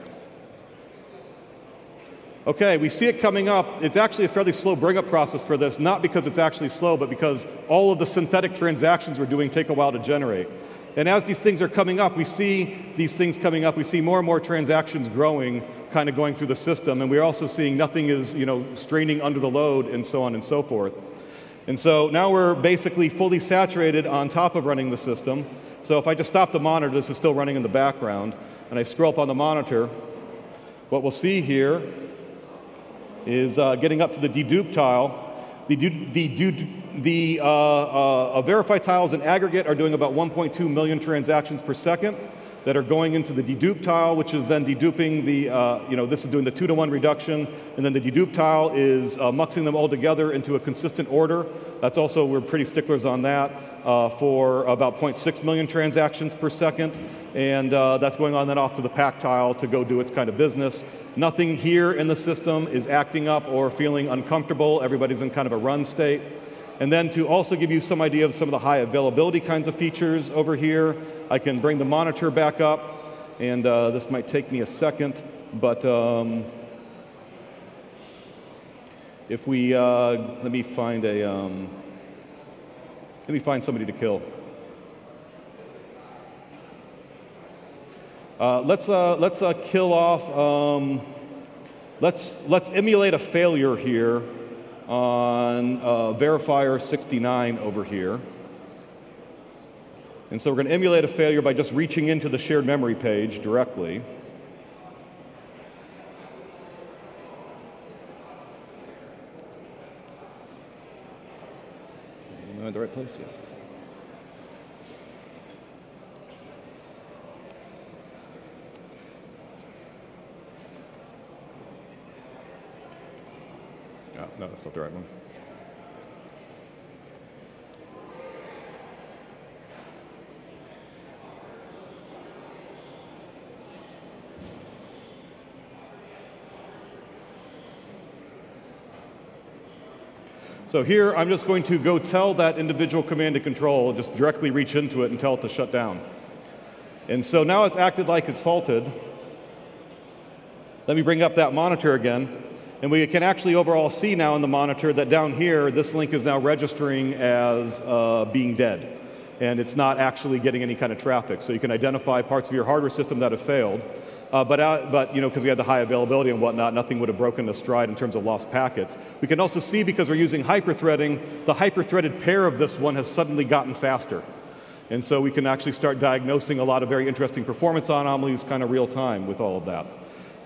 Okay, we see it coming up. It's actually a fairly slow bring up process for this, not because it's actually slow, but because all of the synthetic transactions we're doing take a while to generate. And as these things are coming up, we see these things coming up. We see more and more transactions growing, kind of going through the system. And we're also seeing nothing is, you know, straining under the load and so on and so forth. And so now we're basically fully saturated on top of running the system. So if I just stop the monitor, this is still running in the background, and I scroll up on the monitor, what we'll see here is uh, getting up to the dedupe tile. The, the, the uh, uh, verify tiles in aggregate are doing about 1.2 million transactions per second that are going into the dedupe tile, which is then deduping the, uh, you know, this is doing the two to one reduction, and then the dedupe tile is uh, muxing them all together into a consistent order. That's also, we're pretty sticklers on that uh, for about 0.6 million transactions per second. And uh, that's going on then off to the pack tile to go do its kind of business. Nothing here in the system is acting up or feeling uncomfortable. Everybody's in kind of a run state. And then to also give you some idea of some of the high availability kinds of features over here, I can bring the monitor back up, and uh, this might take me a second, but um, if we, uh, let me find a, um, let me find somebody to kill. Uh, let's uh, let's uh, kill off. Um, let's let's emulate a failure here on uh, verifier 69 over here. And so we're going to emulate a failure by just reaching into the shared memory page directly. Am I in the right place? Yes. Ah, no, that's not the right one. So here, I'm just going to go tell that individual command and control, just directly reach into it and tell it to shut down. And so now it's acted like it's faulted. Let me bring up that monitor again. And we can actually overall see now in the monitor that down here, this link is now registering as uh, being dead. And it's not actually getting any kind of traffic. So you can identify parts of your hardware system that have failed. Uh, but, uh, but, you know, because we had the high availability and whatnot, nothing would have broken the stride in terms of lost packets. We can also see, because we're using hyperthreading, the hyperthreaded pair of this one has suddenly gotten faster. And so we can actually start diagnosing a lot of very interesting performance anomalies kind of real time with all of that.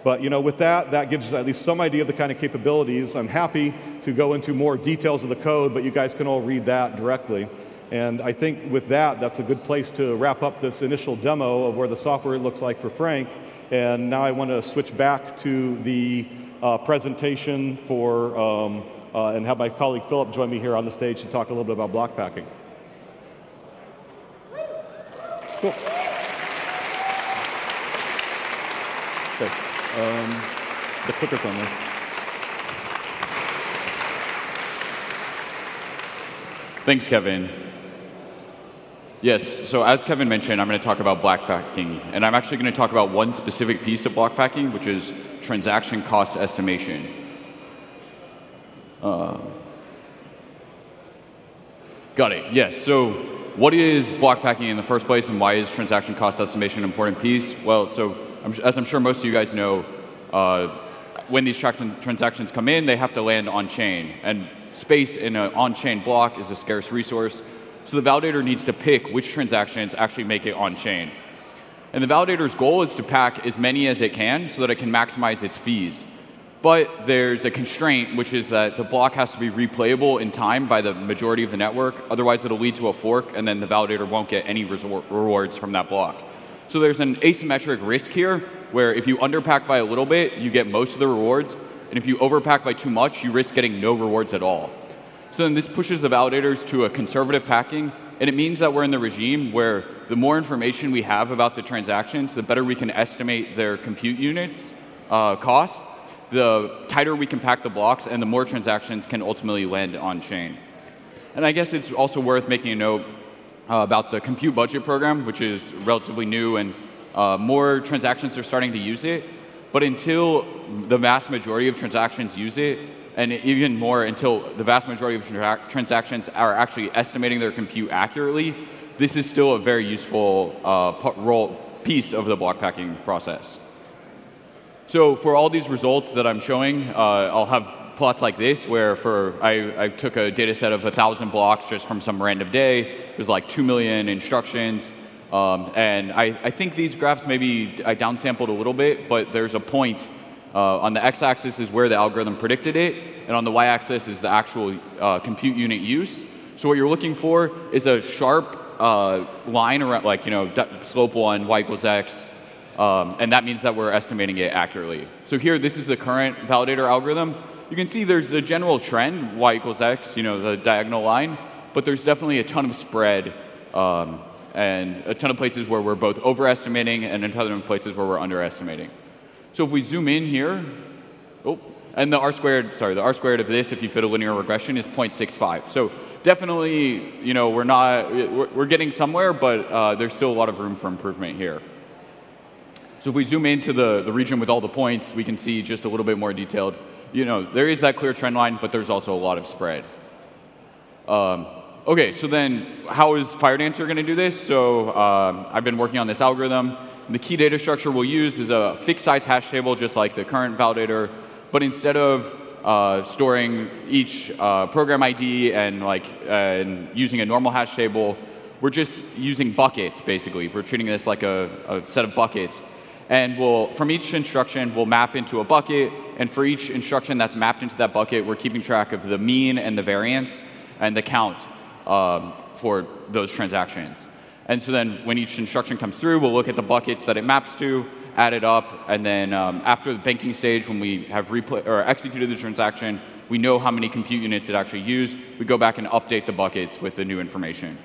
But you know, with that, that gives us at least some idea of the kind of capabilities. I'm happy to go into more details of the code, but you guys can all read that directly. And I think with that, that's a good place to wrap up this initial demo of where the software looks like for Frank. And now I want to switch back to the uh, presentation for, um, uh, and have my colleague Philip join me here on the stage to talk a little bit about block packing. Cool. Okay. Um, the clicker's on there. Thanks, Kevin. Yes, so as Kevin mentioned, I'm going to talk about block packing. And I'm actually going to talk about one specific piece of block packing, which is transaction cost estimation. Uh, got it, yes. So what is block packing in the first place, and why is transaction cost estimation an important piece? Well, so as I'm sure most of you guys know, uh, when these transactions come in, they have to land on-chain. And space in an on-chain block is a scarce resource. So the validator needs to pick which transactions actually make it on-chain. And the validator's goal is to pack as many as it can so that it can maximize its fees. But there's a constraint, which is that the block has to be replayable in time by the majority of the network. Otherwise, it'll lead to a fork, and then the validator won't get any rewards from that block. So there's an asymmetric risk here where if you underpack by a little bit, you get most of the rewards. And if you overpack by too much, you risk getting no rewards at all. So then this pushes the validators to a conservative packing. And it means that we're in the regime where the more information we have about the transactions, the better we can estimate their compute units uh, costs, the tighter we can pack the blocks, and the more transactions can ultimately land on chain. And I guess it's also worth making a note uh, about the compute budget program, which is relatively new and uh, more transactions are starting to use it. But until the vast majority of transactions use it, and even more until the vast majority of tra transactions are actually estimating their compute accurately, this is still a very useful uh, role, piece of the block packing process. So for all these results that I'm showing, uh, I'll have plots like this where for I, I took a data set of 1,000 blocks just from some random day. It was like 2 million instructions. Um, and I, I think these graphs maybe I downsampled a little bit, but there's a point uh, on the x-axis is where the algorithm predicted it, and on the y-axis is the actual uh, compute unit use. So what you're looking for is a sharp uh, line around, like you know, slope one, y equals x, um, and that means that we're estimating it accurately. So here, this is the current validator algorithm. You can see there's a general trend, y equals x, you know, the diagonal line, but there's definitely a ton of spread um, and a ton of places where we're both overestimating and a ton of places where we're underestimating. So if we zoom in here, oh, and the r squared, sorry, the r squared of this, if you fit a linear regression, is 0.65. So definitely, you know, we're not, we're, getting somewhere, but uh, there's still a lot of room for improvement here. So if we zoom into the, the region with all the points, we can see just a little bit more detailed. You know, there is that clear trend line, but there's also a lot of spread. Um, okay, so then how is Firedancer going to do this? So um, I've been working on this algorithm. The key data structure we'll use is a fixed size hash table, just like the current validator. But instead of uh, storing each uh, program ID and like uh, and using a normal hash table, we're just using buckets basically. We're treating this like a, a set of buckets and we'll, from each instruction, we'll map into a bucket, and for each instruction that's mapped into that bucket, we're keeping track of the mean and the variance and the count um, for those transactions. And so then when each instruction comes through, we'll look at the buckets that it maps to, add it up, and then um, after the banking stage, when we have or executed the transaction, we know how many compute units it actually used. We go back and update the buckets with the new information.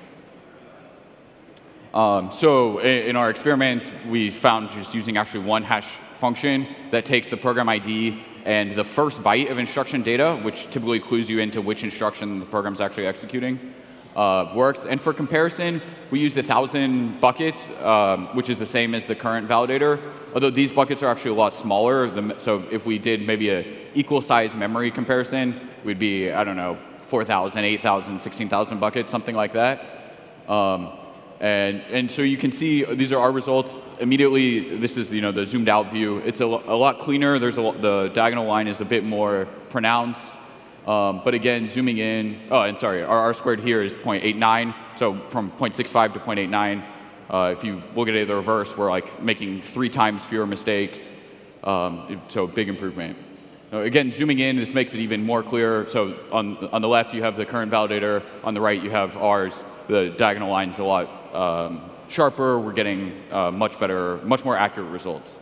Um, so in, in, our experiments, we found just using actually one hash function that takes the program ID and the first byte of instruction data, which typically clues you into which instruction the program's actually executing, uh, works. And for comparison, we used 1,000 buckets, um, which is the same as the current validator, although these buckets are actually a lot smaller. So if we did maybe a equal size memory comparison, we'd be, I don't know, 4,000, 8,000, 16,000 buckets, something like that. Um, and, and so you can see these are our results. Immediately, this is you know the zoomed out view. It's a, a lot cleaner. There's a, lot the diagonal line is a bit more pronounced. Um, but again, zooming in, oh, and sorry, our R squared here is 0.89. So from 0.65 to 0.89. Uh, if you look at it the reverse, we're like making three times fewer mistakes. Um, so big improvement. Uh, again, zooming in, this makes it even more clear. So on, on the left, you have the current validator. On the right, you have ours. The diagonal line is a lot um, sharper, we're getting uh, much better, much more accurate results.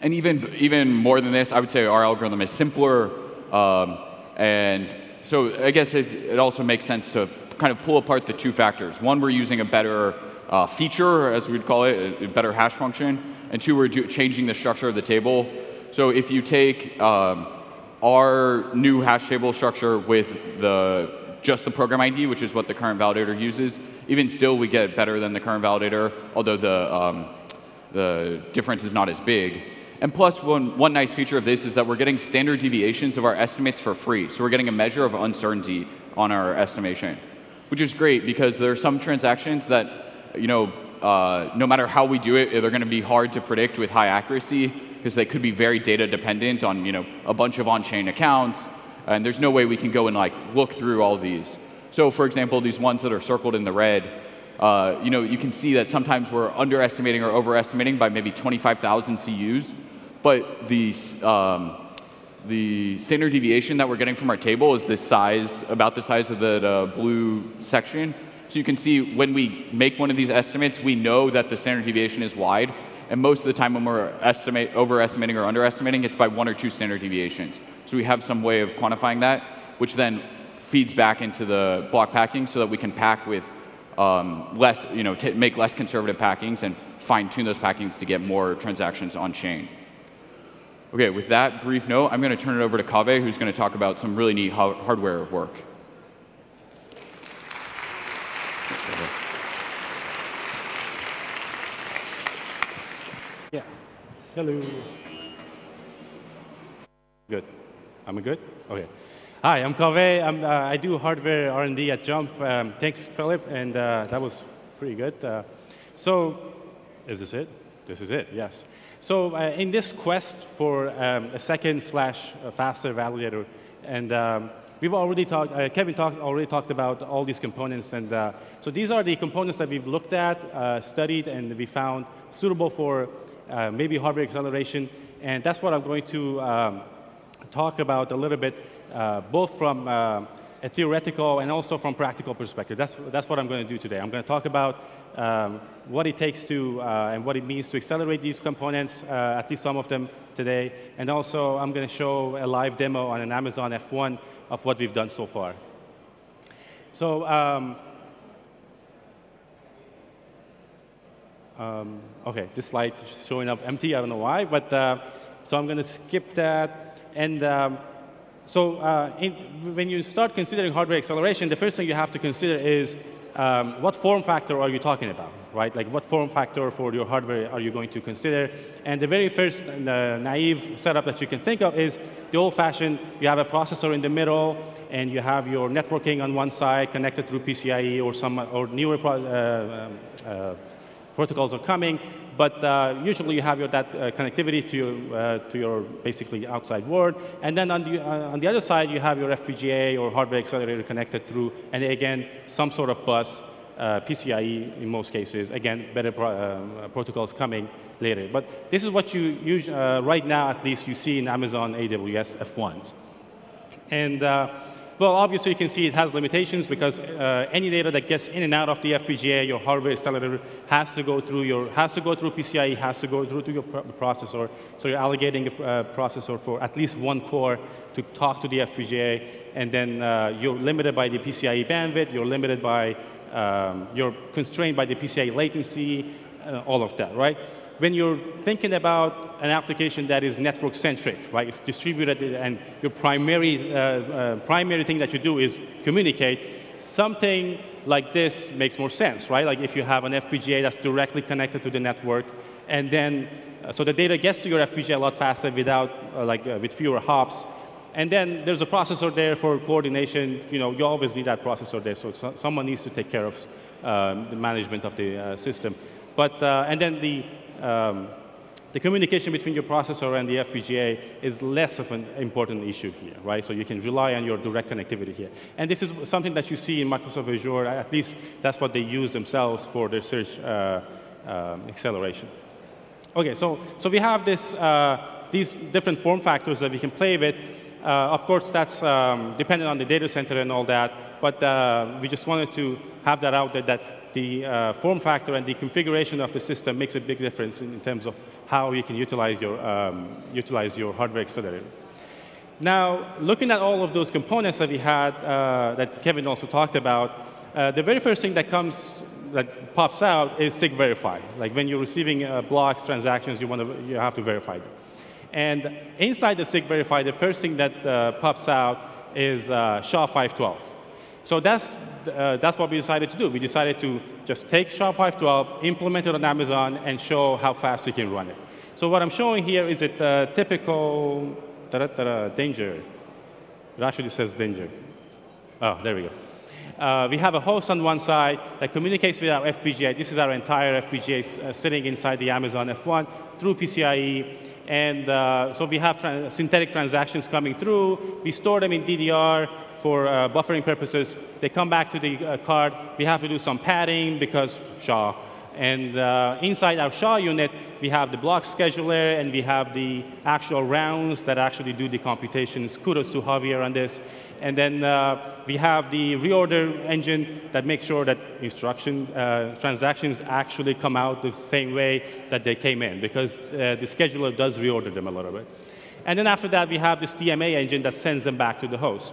And even, even more than this, I would say our algorithm is simpler. Um, and so I guess it, it, also makes sense to kind of pull apart the two factors. One, we're using a better uh, feature, as we'd call it, a, better hash function. And two, we're changing the structure of the table. So if you take um, our new hash table structure with the just the program ID, which is what the current validator uses. Even still, we get better than the current validator, although the, um, the difference is not as big. And plus, one, one nice feature of this is that we're getting standard deviations of our estimates for free. So we're getting a measure of uncertainty on our estimation, which is great because there are some transactions that, you know, uh, no matter how we do it, they're going to be hard to predict with high accuracy because they could be very data dependent on, you know, a bunch of on-chain accounts and there's no way we can go and like look through all these. So for example, these ones that are circled in the red, uh, you know, you can see that sometimes we're underestimating or overestimating by maybe 25,000 CUs, but the, um, the standard deviation that we're getting from our table is this size, about the size of the, blue section. So you can see when we make one of these estimates, we know that the standard deviation is wide, and most of the time when we're estimate, overestimating or underestimating, it's by one or two standard deviations. So we have some way of quantifying that, which then feeds back into the block packing so that we can pack with um, less, you know, make less conservative packings and fine tune those packings to get more transactions on chain. Okay, with that brief note, I'm going to turn it over to Kaveh, who's going to talk about some really neat hardware work. Yeah. Hello. Good. Am I good? Okay. Hi, I'm Kaveh. I'm, uh, I do hardware R&D at Jump. Um, thanks, Philip, and uh, that was pretty good. Uh, so, is this it? This is it, yes. So uh, in this quest for um, a second slash faster validator, and um, we've already talked, uh, Kevin talked, already talked about all these components, and uh, so these are the components that we've looked at, studied, and we found suitable for maybe hardware acceleration, and that's what I'm going to um, talk about a little bit uh, both from uh, a theoretical and also from practical perspective. That's, that's what I'm going to do today. I'm going to talk about um, what it takes to uh, and what it means to accelerate these components, uh, at least some of them today. And also, I'm going to show a live demo on an Amazon F1 of what we've done so far. So, um, um, okay, this slide is showing up empty. I don't know why, but uh, so I'm going to skip that. And um, so uh, in, when you start considering hardware acceleration, the first thing you have to consider is um, what form factor are you talking about, right? Like what form factor for your hardware are you going to consider? And the very first uh, naive setup that you can think of is the old-fashioned, you have a processor in the middle, and you have your networking on one side connected through PCIe or some or newer pro, uh, um, uh, protocols are coming, but uh, usually you have your, that uh, connectivity to your, uh, to your basically outside world. And then on the, uh, on the other side, you have your FPGA or hardware accelerator connected through, and again, some sort of bus, uh, PCIe in most cases. Again, better pro protocols coming later. But this is what you use, right now, at least, you see in Amazon AWS F1s. And well, obviously, you can see it has limitations because uh, any data that gets in and out of the FPGA, your hardware accelerator, has to go through your has to go through PCIe, has to go through to your processor. So you're allocating a uh, processor for at least one core to talk to the FPGA, and then uh, you're limited by the PCIe bandwidth. You're limited by um, you're constrained by the PCIe latency, uh, all of that, right? When you're thinking about an application that is network-centric, right? It's distributed and your primary, uh, uh, primary thing that you do is communicate, something like this makes more sense, right? Like if you have an FPGA that's directly connected to the network, and then, uh, so the data gets to your FPGA a lot faster without, uh, like, uh, with fewer hops. And then there's a processor there for coordination. You know, you always need that processor there, so, so someone needs to take care of um, the management of the uh, system. But, and then the um, the communication between your processor and the FPGA is less of an important issue here, right? So you can rely on your direct connectivity here. And this is something that you see in Microsoft Azure, at least that's what they use themselves for their search uh, um, acceleration. Okay, so, so we have this, uh, these different form factors that we can play with. Uh, of course, that's um, dependent on the data center and all that, but uh, we just wanted to have that out there that the uh, form factor and the configuration of the system makes a big difference in, in terms of how you can utilize your, um, utilize your hardware accelerator. Now, looking at all of those components that we had, uh, that Kevin also talked about, uh, the very first thing that comes, that pops out is SIG verify. Like when you're receiving uh, blocks, transactions, you, want to, you have to verify them. And inside the SIG verify, the first thing that uh, pops out is uh, SHA-512. So that's uh, that's what we decided to do. We decided to just take SHA-512, implement it on Amazon, and show how fast we can run it. So what I'm showing here is a uh, typical da -da -da danger. It actually says danger. Oh, there we go. Uh, we have a host on one side that communicates with our FPGA. This is our entire FPGA uh, sitting inside the Amazon F1 through PCIe. And uh, so we have tra synthetic transactions coming through. We store them in DDR for uh, buffering purposes. They come back to the uh, card. We have to do some padding because SHA. And uh, inside our SHA unit, we have the block scheduler and we have the actual rounds that actually do the computations. Kudos to Javier on this. And then uh, we have the reorder engine that makes sure that instruction uh, transactions actually come out the same way that they came in because the scheduler does reorder them a little bit. And then after that, we have this DMA engine that sends them back to the host.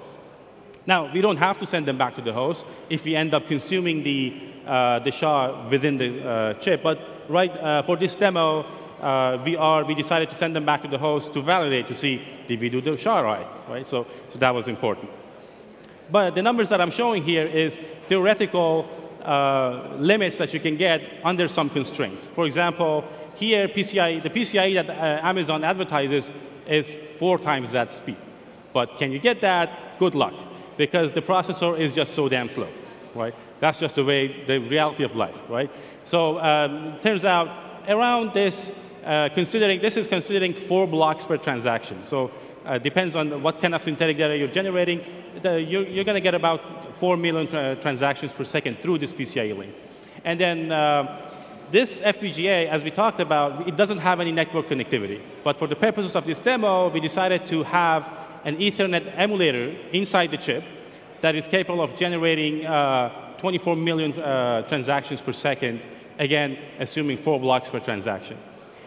Now, we don't have to send them back to the host if we end up consuming the, uh, the SHA within the uh, chip. But right uh, for this demo, uh, we, are, we decided to send them back to the host to validate to see did we do the SHA right, right? So, so that was important. But the numbers that I'm showing here is theoretical uh, limits that you can get under some constraints. For example, here PCI, the PCIe that uh, Amazon advertises is four times that speed. But can you get that? good luck, because the processor is just so damn slow, right? That's just the way, the reality of life, right? So um, turns out around this, uh, considering, this is considering four blocks per transaction. So uh, depends on what kind of synthetic data you're generating. The, you're, you're going to get about 4 million tra transactions per second through this PCIe link. And then uh, this FPGA, as we talked about, it doesn't have any network connectivity. But for the purposes of this demo, we decided to have an Ethernet emulator inside the chip that is capable of generating uh, 24 million uh, transactions per second, again, assuming four blocks per transaction.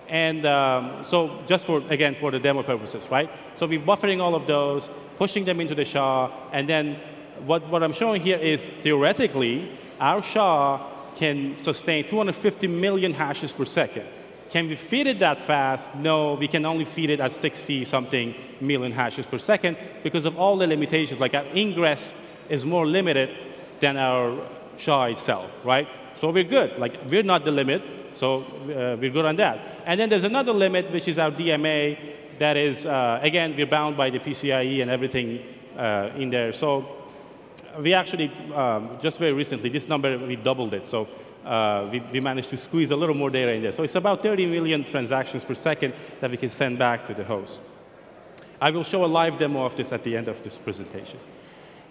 And um, so just for, again, for the demo purposes, right? So we're buffering all of those, pushing them into the SHA, and then what, what I'm showing here is theoretically, our SHA can sustain 250 million hashes per second. Can we feed it that fast? No, we can only feed it at 60 something million hashes per second because of all the limitations. Like our ingress is more limited than our SHA itself, right? So we're good. Like we're not the limit, so uh, we're good on that. And then there's another limit, which is our DMA. That is, uh, again, we're bound by the PCIe and everything uh, in there. So we actually, um, just very recently, this number, we doubled it. So uh, we, we, managed to squeeze a little more data in there. So it's about 30 million transactions per second that we can send back to the host. I will show a live demo of this at the end of this presentation.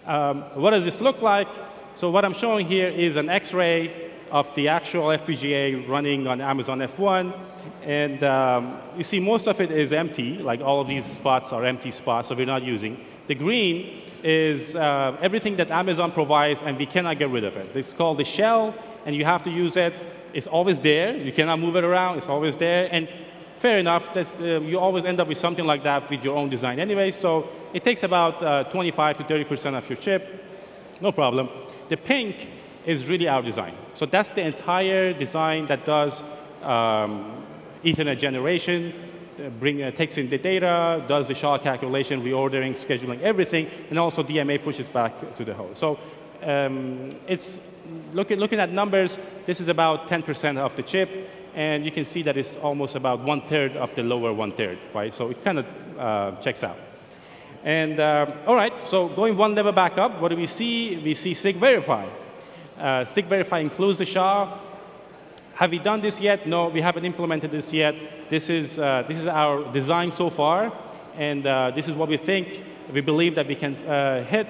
Um, what does this look like? So what I'm showing here is an X-ray of the actual FPGA running on Amazon F1. And um, you see most of it is empty, like all of these spots are empty spots, so we're not using. The green is uh, everything that Amazon provides, and we cannot get rid of it. It's called the shell, and you have to use it. It's always there. You cannot move it around. It's always there. And fair enough, uh, you always end up with something like that with your own design anyway. So it takes about uh, 25 to 30% of your chip. No problem. The pink is really our design. So that's the entire design that does um, Ethernet generation, uh, bring, uh, takes in the data, does the SHA calculation, reordering, scheduling, everything, and also DMA pushes back to the host. So um, it's look at, looking at numbers, this is about 10% of the chip, and you can see that it's almost about one third of the lower one third, right? So it kind of uh, checks out. And uh, all right, so going one level back up, what do we see? We see SIG verify. Uh, SIG verify includes the SHA. Have we done this yet? No, we haven't implemented this yet. This is, uh, this is our design so far, and uh, this is what we think, we believe that we can uh, hit.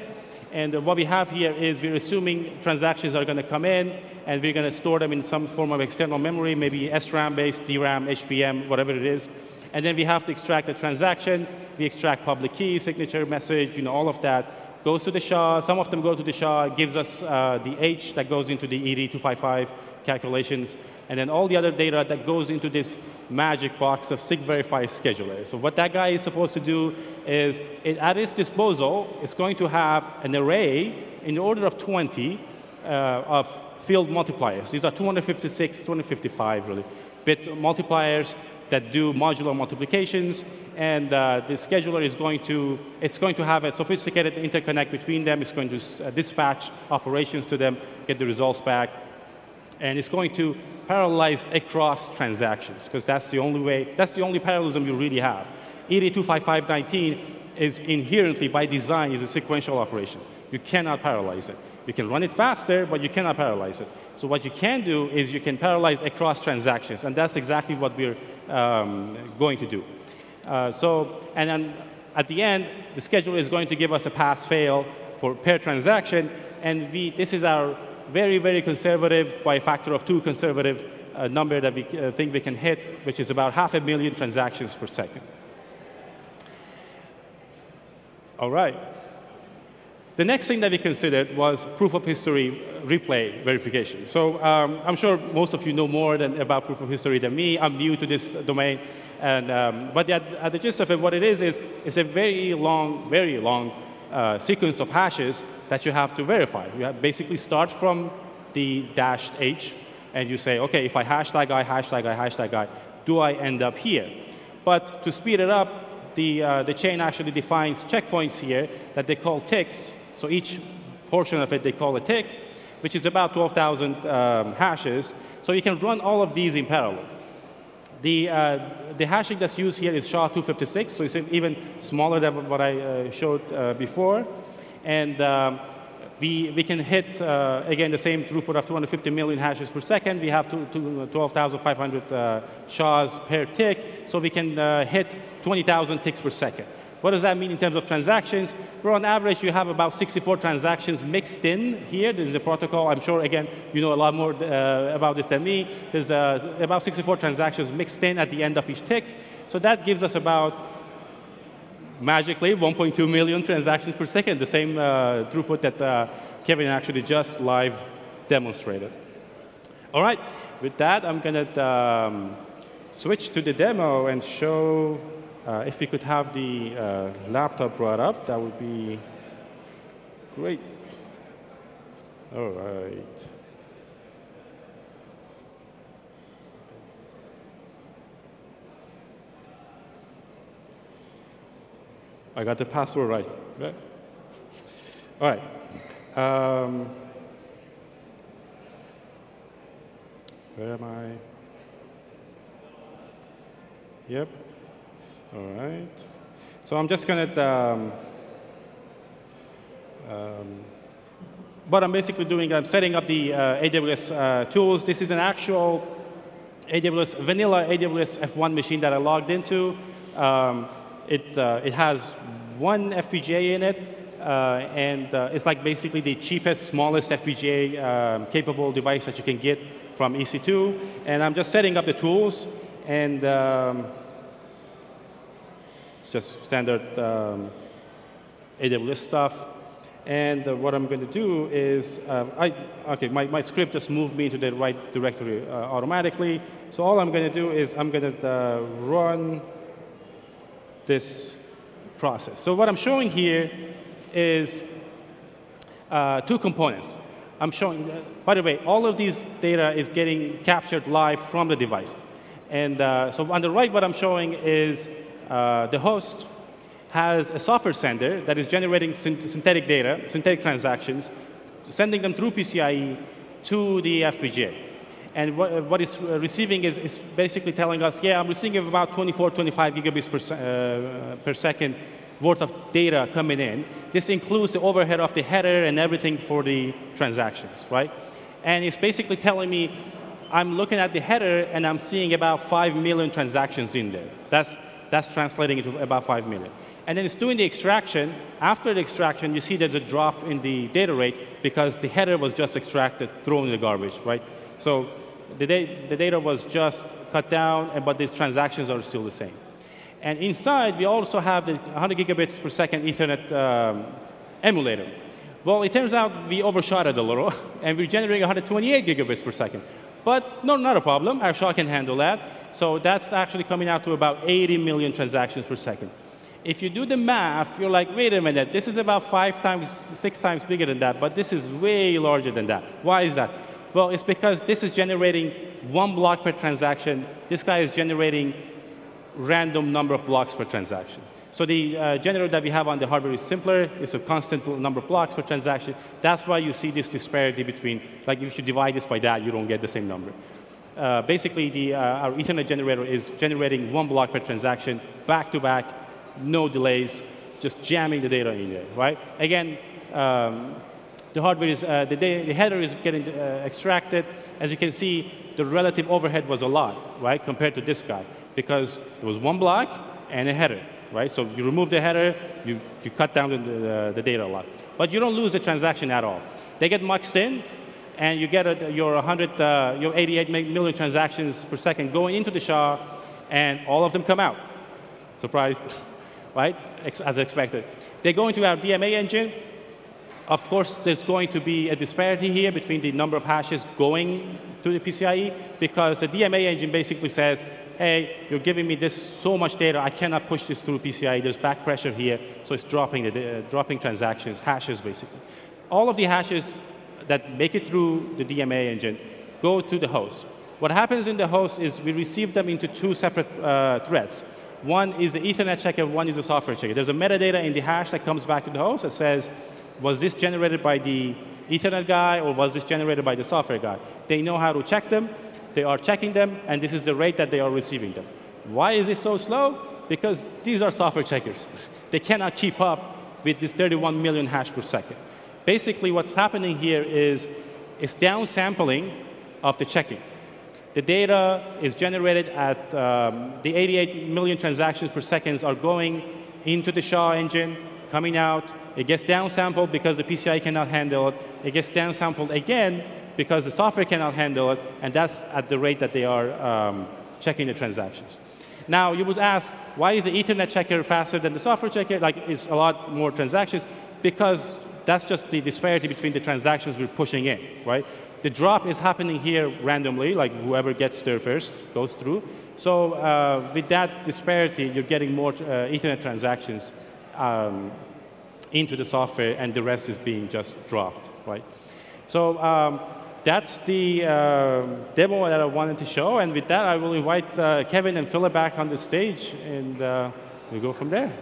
And what we have here is we're assuming transactions are going to come in, and we're going to store them in some form of external memory, maybe SRAM-based, DRAM, HBM, whatever it is. And then we have to extract the transaction. We extract public key, signature, message, you know, all of that. Goes to the SHA. Some of them go to the SHA, gives us uh, the H that goes into the ED255 calculations, and then all the other data that goes into this magic box of SIG verify scheduler. So what that guy is supposed to do is, it, at its disposal, it's going to have an array in the order of 20 uh, of field multipliers. These are 256, 255, really, bit multipliers that do modular multiplications, and uh, the scheduler is going to, it's going to have a sophisticated interconnect between them. It's going to uh, dispatch operations to them, get the results back, and it's going to parallelize across transactions, because that's the only way, that's the only parallelism you really have. ED25519 is inherently, by design, is a sequential operation. You cannot parallelize it. You can run it faster, but you cannot parallelize it. So what you can do is you can parallelize across transactions, and that's exactly what we're um, going to do. Uh, so, and then at the end, the scheduler is going to give us a pass-fail for per transaction, and we, this is our very, very conservative, by a factor of two conservative uh, number that we uh, think we can hit, which is about half a million transactions per second. All right. The next thing that we considered was proof of history replay verification. So um, I'm sure most of you know more than, about proof of history than me. I'm new to this domain. And, um, but at, at, the gist of it, what it is, is it's a very long, very long uh, sequence of hashes that you have to verify. You basically start from the dashed H, and you say, OK, if I hash that guy, hash that guy, hash that guy, do I end up here? But to speed it up, the, uh, the chain actually defines checkpoints here that they call ticks so each portion of it they call a tick, which is about 12,000 um, hashes. So you can run all of these in parallel. The, uh, the hashing that's used here is SHA-256, so it's even smaller than what I uh, showed uh, before. And um, we, we can hit, again, the same throughput of 250 million hashes per second. We have 12,500 uh, SHAs per tick, so we can hit 20,000 ticks per second. What does that mean in terms of transactions? Well, on average, you have about 64 transactions mixed in here. This is the protocol. I'm sure, again, you know a lot more uh, about this than me. There's uh, about 64 transactions mixed in at the end of each tick. So that gives us about, magically, 1.2 million transactions per second, the same uh, throughput that uh, Kevin actually just live demonstrated. All right, with that, I'm going to um, switch to the demo and show uh, if we could have the uh, laptop brought up, that would be great. All right. I got the password right. right? All right. Um, where am I? Yep. All right. So I'm just going to, um, um, what I'm basically doing, I'm setting up the uh, AWS uh, tools. This is an actual AWS, vanilla AWS F1 machine that I logged into. Um, it, uh, it has one FPGA in it, uh, and uh, it's like basically the cheapest, smallest FPGA um, capable device that you can get from EC2. And I'm just setting up the tools, and um, it's just standard um, AWS stuff. And uh, what I'm going to do is, um, I, OK, my, my script just moved me into the right directory uh, automatically. So all I'm going to do is I'm going to uh, run this process. So what I'm showing here is uh, two components. I'm showing, uh, by the way, all of these data is getting captured live from the device. And uh, so on the right, what I'm showing is uh, the host has a software sender that is generating synthetic data, synthetic transactions, sending them through PCIe to the FPGA. And what, what it's receiving is, is, basically telling us, yeah, I'm receiving about 24, 25 gigabits per, uh, per second worth of data coming in. This includes the overhead of the header and everything for the transactions, right? And it's basically telling me, I'm looking at the header and I'm seeing about 5 million transactions in there. That's, that's translating into about 5 million. And then it's doing the extraction. After the extraction, you see there's a drop in the data rate because the header was just extracted, thrown in the garbage, right? So the, da the data was just cut down, but these transactions are still the same. And inside, we also have the 100 gigabits per second Ethernet um, emulator. Well, it turns out we overshot it a little, and we're generating 128 gigabits per second. But no, not a problem. Our SHA can handle that. So that's actually coming out to about 80 million transactions per second. If you do the math, you're like, wait a minute, this is about five times, six times bigger than that, but this is way larger than that. Why is that? Well, it's because this is generating one block per transaction. This guy is generating random number of blocks per transaction. So the uh, generator that we have on the hardware is simpler. It's a constant number of blocks per transaction. That's why you see this disparity between, like if you divide this by that, you don't get the same number. Uh, basically, the, uh, our Ethernet generator is generating one block per transaction, back to back, no delays, just jamming the data in there, right? Again, um, the hardware is, uh, the, the, header is getting uh, extracted. As you can see, the relative overhead was a lot, right, compared to this guy, because it was one block and a header right? So you remove the header, you, you cut down the, the data a lot. But you don't lose the transaction at all. They get muxed in, and you get a, your 100, uh, your 88 million transactions per second going into the SHA, and all of them come out. Surprise, right? As expected. They go into our DMA engine. Of course, there's going to be a disparity here between the number of hashes going to the PCIe, because the DMA engine basically says, hey, you're giving me this so much data, I cannot push this through PCIe. There's back pressure here, so it's dropping, the, uh, dropping transactions, hashes basically. All of the hashes that make it through the DMA engine go to the host. What happens in the host is we receive them into two separate uh, threads. One is the Ethernet checker, one is the software checker. There's a metadata in the hash that comes back to the host that says, was this generated by the Ethernet guy or was this generated by the software guy? They know how to check them. They are checking them, and this is the rate that they are receiving them. Why is it so slow? Because these are software checkers. they cannot keep up with this 31 million hash per second. Basically, what's happening here is it's downsampling of the checking. The data is generated at um, the 88 million transactions per second are going into the SHA engine, coming out. It gets downsampled because the PCI cannot handle it. It gets downsampled again because the software cannot handle it, and that's at the rate that they are um, checking the transactions. Now, you would ask, why is the Ethernet checker faster than the software checker? Like, it's a lot more transactions. Because that's just the disparity between the transactions we're pushing in, right? The drop is happening here randomly, like whoever gets there first goes through. So uh, with that disparity, you're getting more uh, Ethernet transactions um, into the software, and the rest is being just dropped, right? So um, that's the uh, demo that I wanted to show. And with that, I will invite uh, Kevin and Philip back on the stage, and uh, we go from there.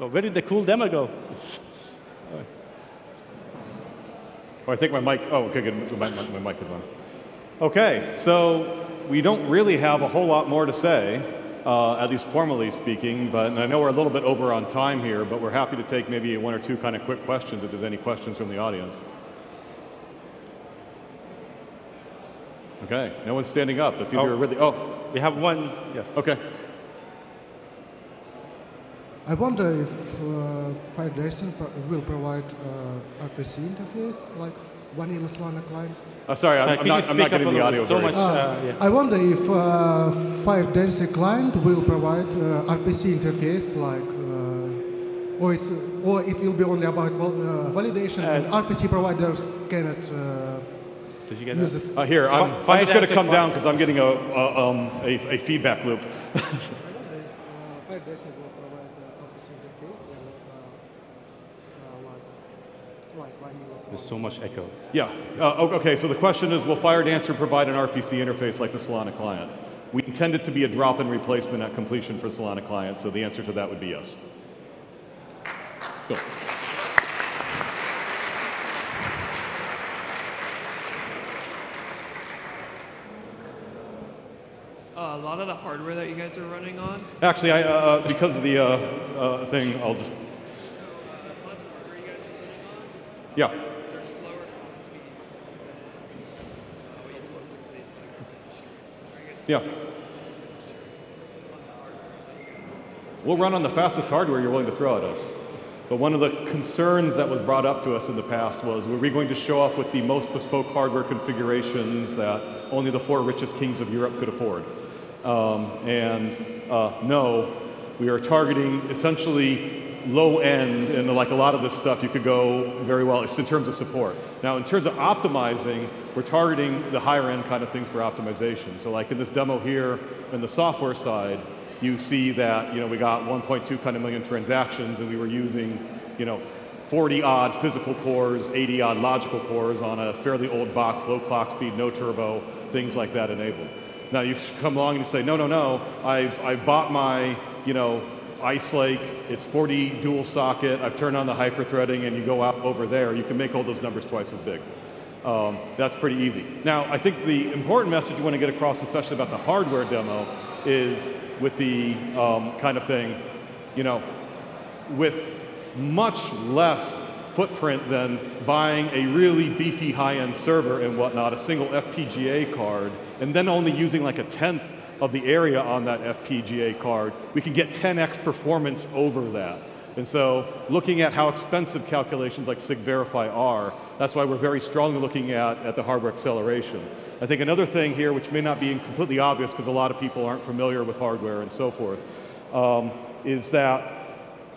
So where did the cool demo go? Oh, I think my mic, oh, okay, good, my, my, my mic is on. Okay, so we don't really have a whole lot more to say uh, at least formally speaking. But I know we're a little bit over on time here, but we're happy to take maybe one or two kind of quick questions if there's any questions from the audience. Okay, no one's standing up. That's either Oh. really, oh, We have one, yes. okay. I wonder if uh, Federation pro- will provide uh, RPC interface like vanilla Solana client. Uh, sorry, Sorry, I'm, I'm not, I'm not getting the audio? So very much- Uh, Uh, yeah. I wonder if uh, Firedancy client will provide uh, RPC interface like, uh, or it's or it will be only about val- uh, validation and RPC providers cannot uh, Did you get use that? it. Uh, here, I'm, Fi- I'm just going to come cli- down because I'm getting a, a, um, a, a feedback loop. I wonder if uh, Firedancy will provide uh, RPC interface and like, like vanilla There's so much echo. Yeah. Uh, okay, so the question is, will Firedancer provide an RPC interface like the Solana client? We intend it to be a drop-in replacement at completion for Solana client, so the answer to that would be yes. Go. Uh, a lot of the hardware that you guys are running on, Actually, I, uh, uh, because of the uh, uh, thing, I'll just, a lot of the hardware you guys are running on, yeah. they're slower clock speeds than uh, what you typically see for the streams. I guess Yeah. We'll run on the fastest hardware you're willing to throw at us. But one of the concerns that was brought up to us in the past was, were we going to show up with the most bespoke hardware configurations that only the four richest kings of Europe could afford? Um, and uh, no, we are targeting essentially low end, and like a lot of this stuff, you could go very well it's in terms of support. Now, in terms of optimizing, we're targeting the higher end kind of things for optimization. So, like in this demo here, in the software side, you see that you know we got 1.2 kind of million transactions, and we were using you know 40 odd physical cores, 80 odd logical cores on a fairly old box, low clock speed, no turbo, things like that enabled. Now you come along and you say, no, no, no, I've, I've bought my, you know, Ice Lake, it's 40 dual socket, I've turned on the hyperthreading and you go out over there, you can make all those numbers twice as big. Um, that's pretty easy. Now, I think the important message you want to get across, especially about the hardware demo, is with the um, kind of thing, you know, with much less footprint than buying a really beefy high-end server and whatnot, a single FPGA card, and then only using like a tenth of the area on that FPGA card, we can get 10x performance over that. And so looking at how expensive calculations like SIG-Verify are, that's why we're very strongly looking at, at the hardware acceleration. I think another thing here, which may not be completely obvious because a lot of people aren't familiar with hardware and so forth, um, is that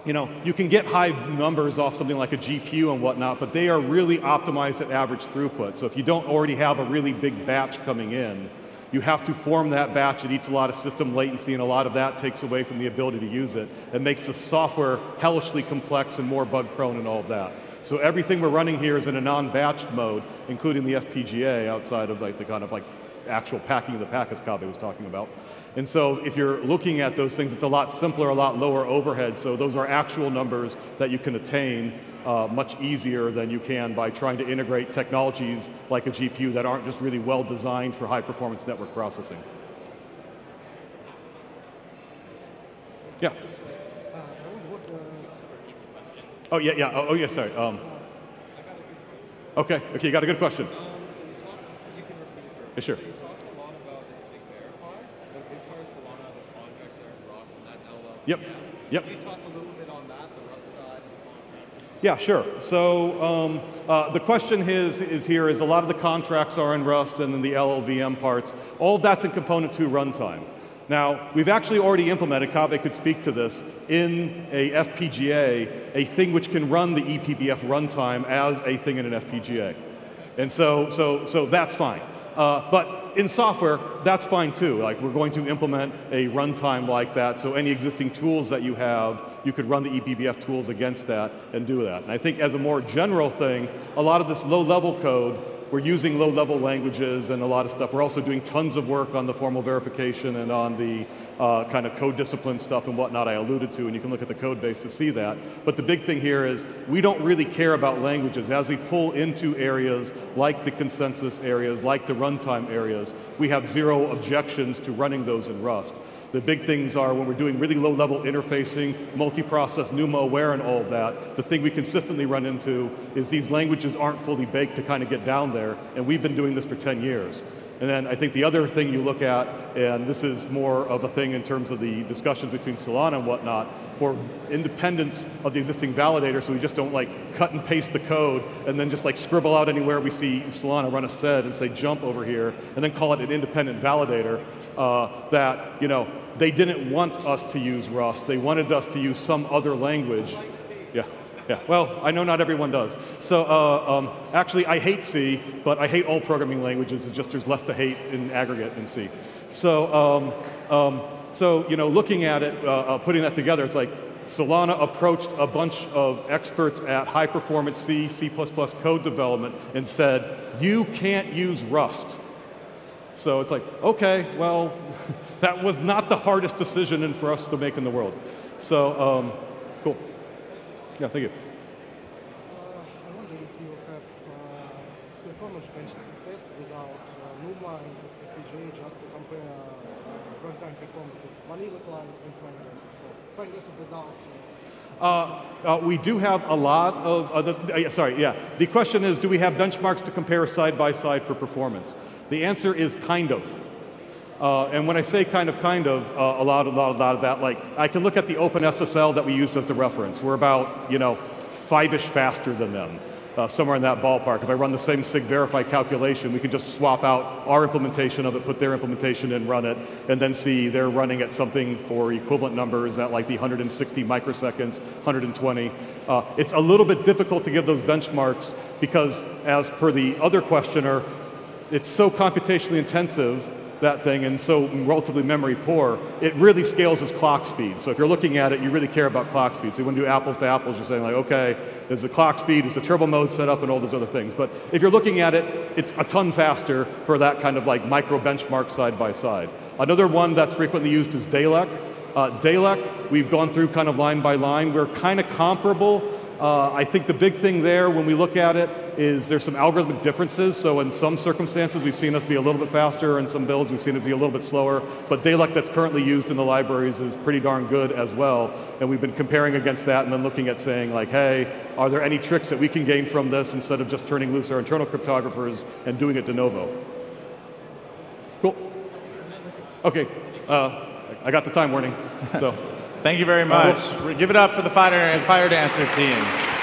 you know, you can get high numbers off something like a GPU and whatnot, but they are really optimized at average throughput. So if you don't already have a really big batch coming in, you have to form that batch. It eats a lot of system latency, and a lot of that takes away from the ability to use it. It makes the software hellishly complex and more bug prone and all of that. So everything we're running here is in a non-batched mode, including the FPGA outside of like the kind of like actual packing of the pack as Kaveh was talking about. And so if you're looking at those things, it's a lot simpler, a lot lower overhead. So those are actual numbers that you can attain uh, much easier than you can by trying to integrate technologies like a GPU that aren't just really well designed for high performance network processing. Yeah. Oh, yeah, yeah. Oh, oh yeah, sorry. Um, okay, okay, you got a good question. Yeah, sure. Yep, yep. Could you talk a little bit on that, the Rust side of the contract? Yeah, sure. So um, uh, the question is, is here is a lot of the contracts are in Rust and then the LLVM parts. All of that's in component 2 runtime. Now, we've actually already implemented, Kaveh could speak to this, in a FPGA, a thing which can run the eBPF runtime as a thing in an FPGA. And so, so, so that's fine. Uh, but in software, that's fine too. Like we're going to implement a runtime like that, so any existing tools that you have, you could run the eBPF tools against that and do that. And I think as a more general thing, a lot of this low-level code, we're using low-level languages and a lot of stuff. We're also doing tons of work on the formal verification and on the uh, kind of code discipline stuff and whatnot I alluded to, and you can look at the code base to see that. But the big thing here is we don't really care about languages. As we pull into areas like the consensus areas, like the runtime areas, we have zero objections to running those in Rust. The big things are when we're doing really low-level interfacing, multi-process, NUMA-aware, and all of that, the thing we consistently run into is these languages aren't fully baked to kind of get down there, and we've been doing this for 10 years. And then I think the other thing you look at, and this is more of a thing in terms of the discussions between Solana and whatnot, for independence of the existing validator, so we just don't like cut and paste the code and then just like scribble out anywhere we see Solana run a sed and say jump over here, and then call it an independent validator, uh, that, you know, they didn't want us to use Rust. They wanted us to use some other language. Yeah. Yeah, well, I know not everyone does. So uh, um, actually, I hate C, but I hate all programming languages. It's just there's less to hate in aggregate in C. So, um, um, so you know, looking at it, uh, uh, putting that together, it's like Solana approached a bunch of experts at high performance C, C++ code development and said, you can't use Rust. So it's like, okay, well, that was not the hardest decision in for us to make in the world. So, um, cool. Yeah, thank you. Uh, I wonder if you have uh, performance bench test without uh, NUMA and FPGA just to compare uh, runtime performance of vanilla client and FineDesk. So FineDesk without. Uh, uh, we do have a lot of, other, uh, sorry, yeah. The question is, do we have benchmarks to compare side by side for performance? The answer is kind of. Uh, and when I say kind of, kind of, uh, a lot, a lot, a lot of that, like I can look at the OpenSSL that we used as the reference. We're about, you know, five-ish faster than them, uh, somewhere in that ballpark. If I run the same SIG verify calculation, we can just swap out our implementation of it, put their implementation in, run it, and then see they're running at something for equivalent numbers at like the 160 microseconds, 120. Uh, it's a little bit difficult to give those benchmarks because, as per the other questioner, it's so computationally intensive that thing and so relatively memory poor, it really scales as clock speed. So if you're looking at it, you really care about clock speed. So you want to do apples to apples, you're saying like, okay, there's the clock speed, is the turbo mode set up and all those other things. But if you're looking at it, it's a ton faster for that kind of like micro benchmark side by side. Another one that's frequently used is Dalek. Uh, Dalek, we've gone through kind of line by line. We're kind of comparable. Uh, I think the big thing there when we look at it is there's some algorithmic differences. So in some circumstances, we've seen us be a little bit faster. In some builds, we've seen it be a little bit slower. But Dalek that's currently used in the libraries is pretty darn good as well. And we've been comparing against that and then looking at saying like, hey, are there any tricks that we can gain from this instead of just turning loose our internal cryptographers and doing it de novo? Cool. Okay. Uh, I got the time warning. So. Thank you very much. Give it up for the Fire, and Firedancer team.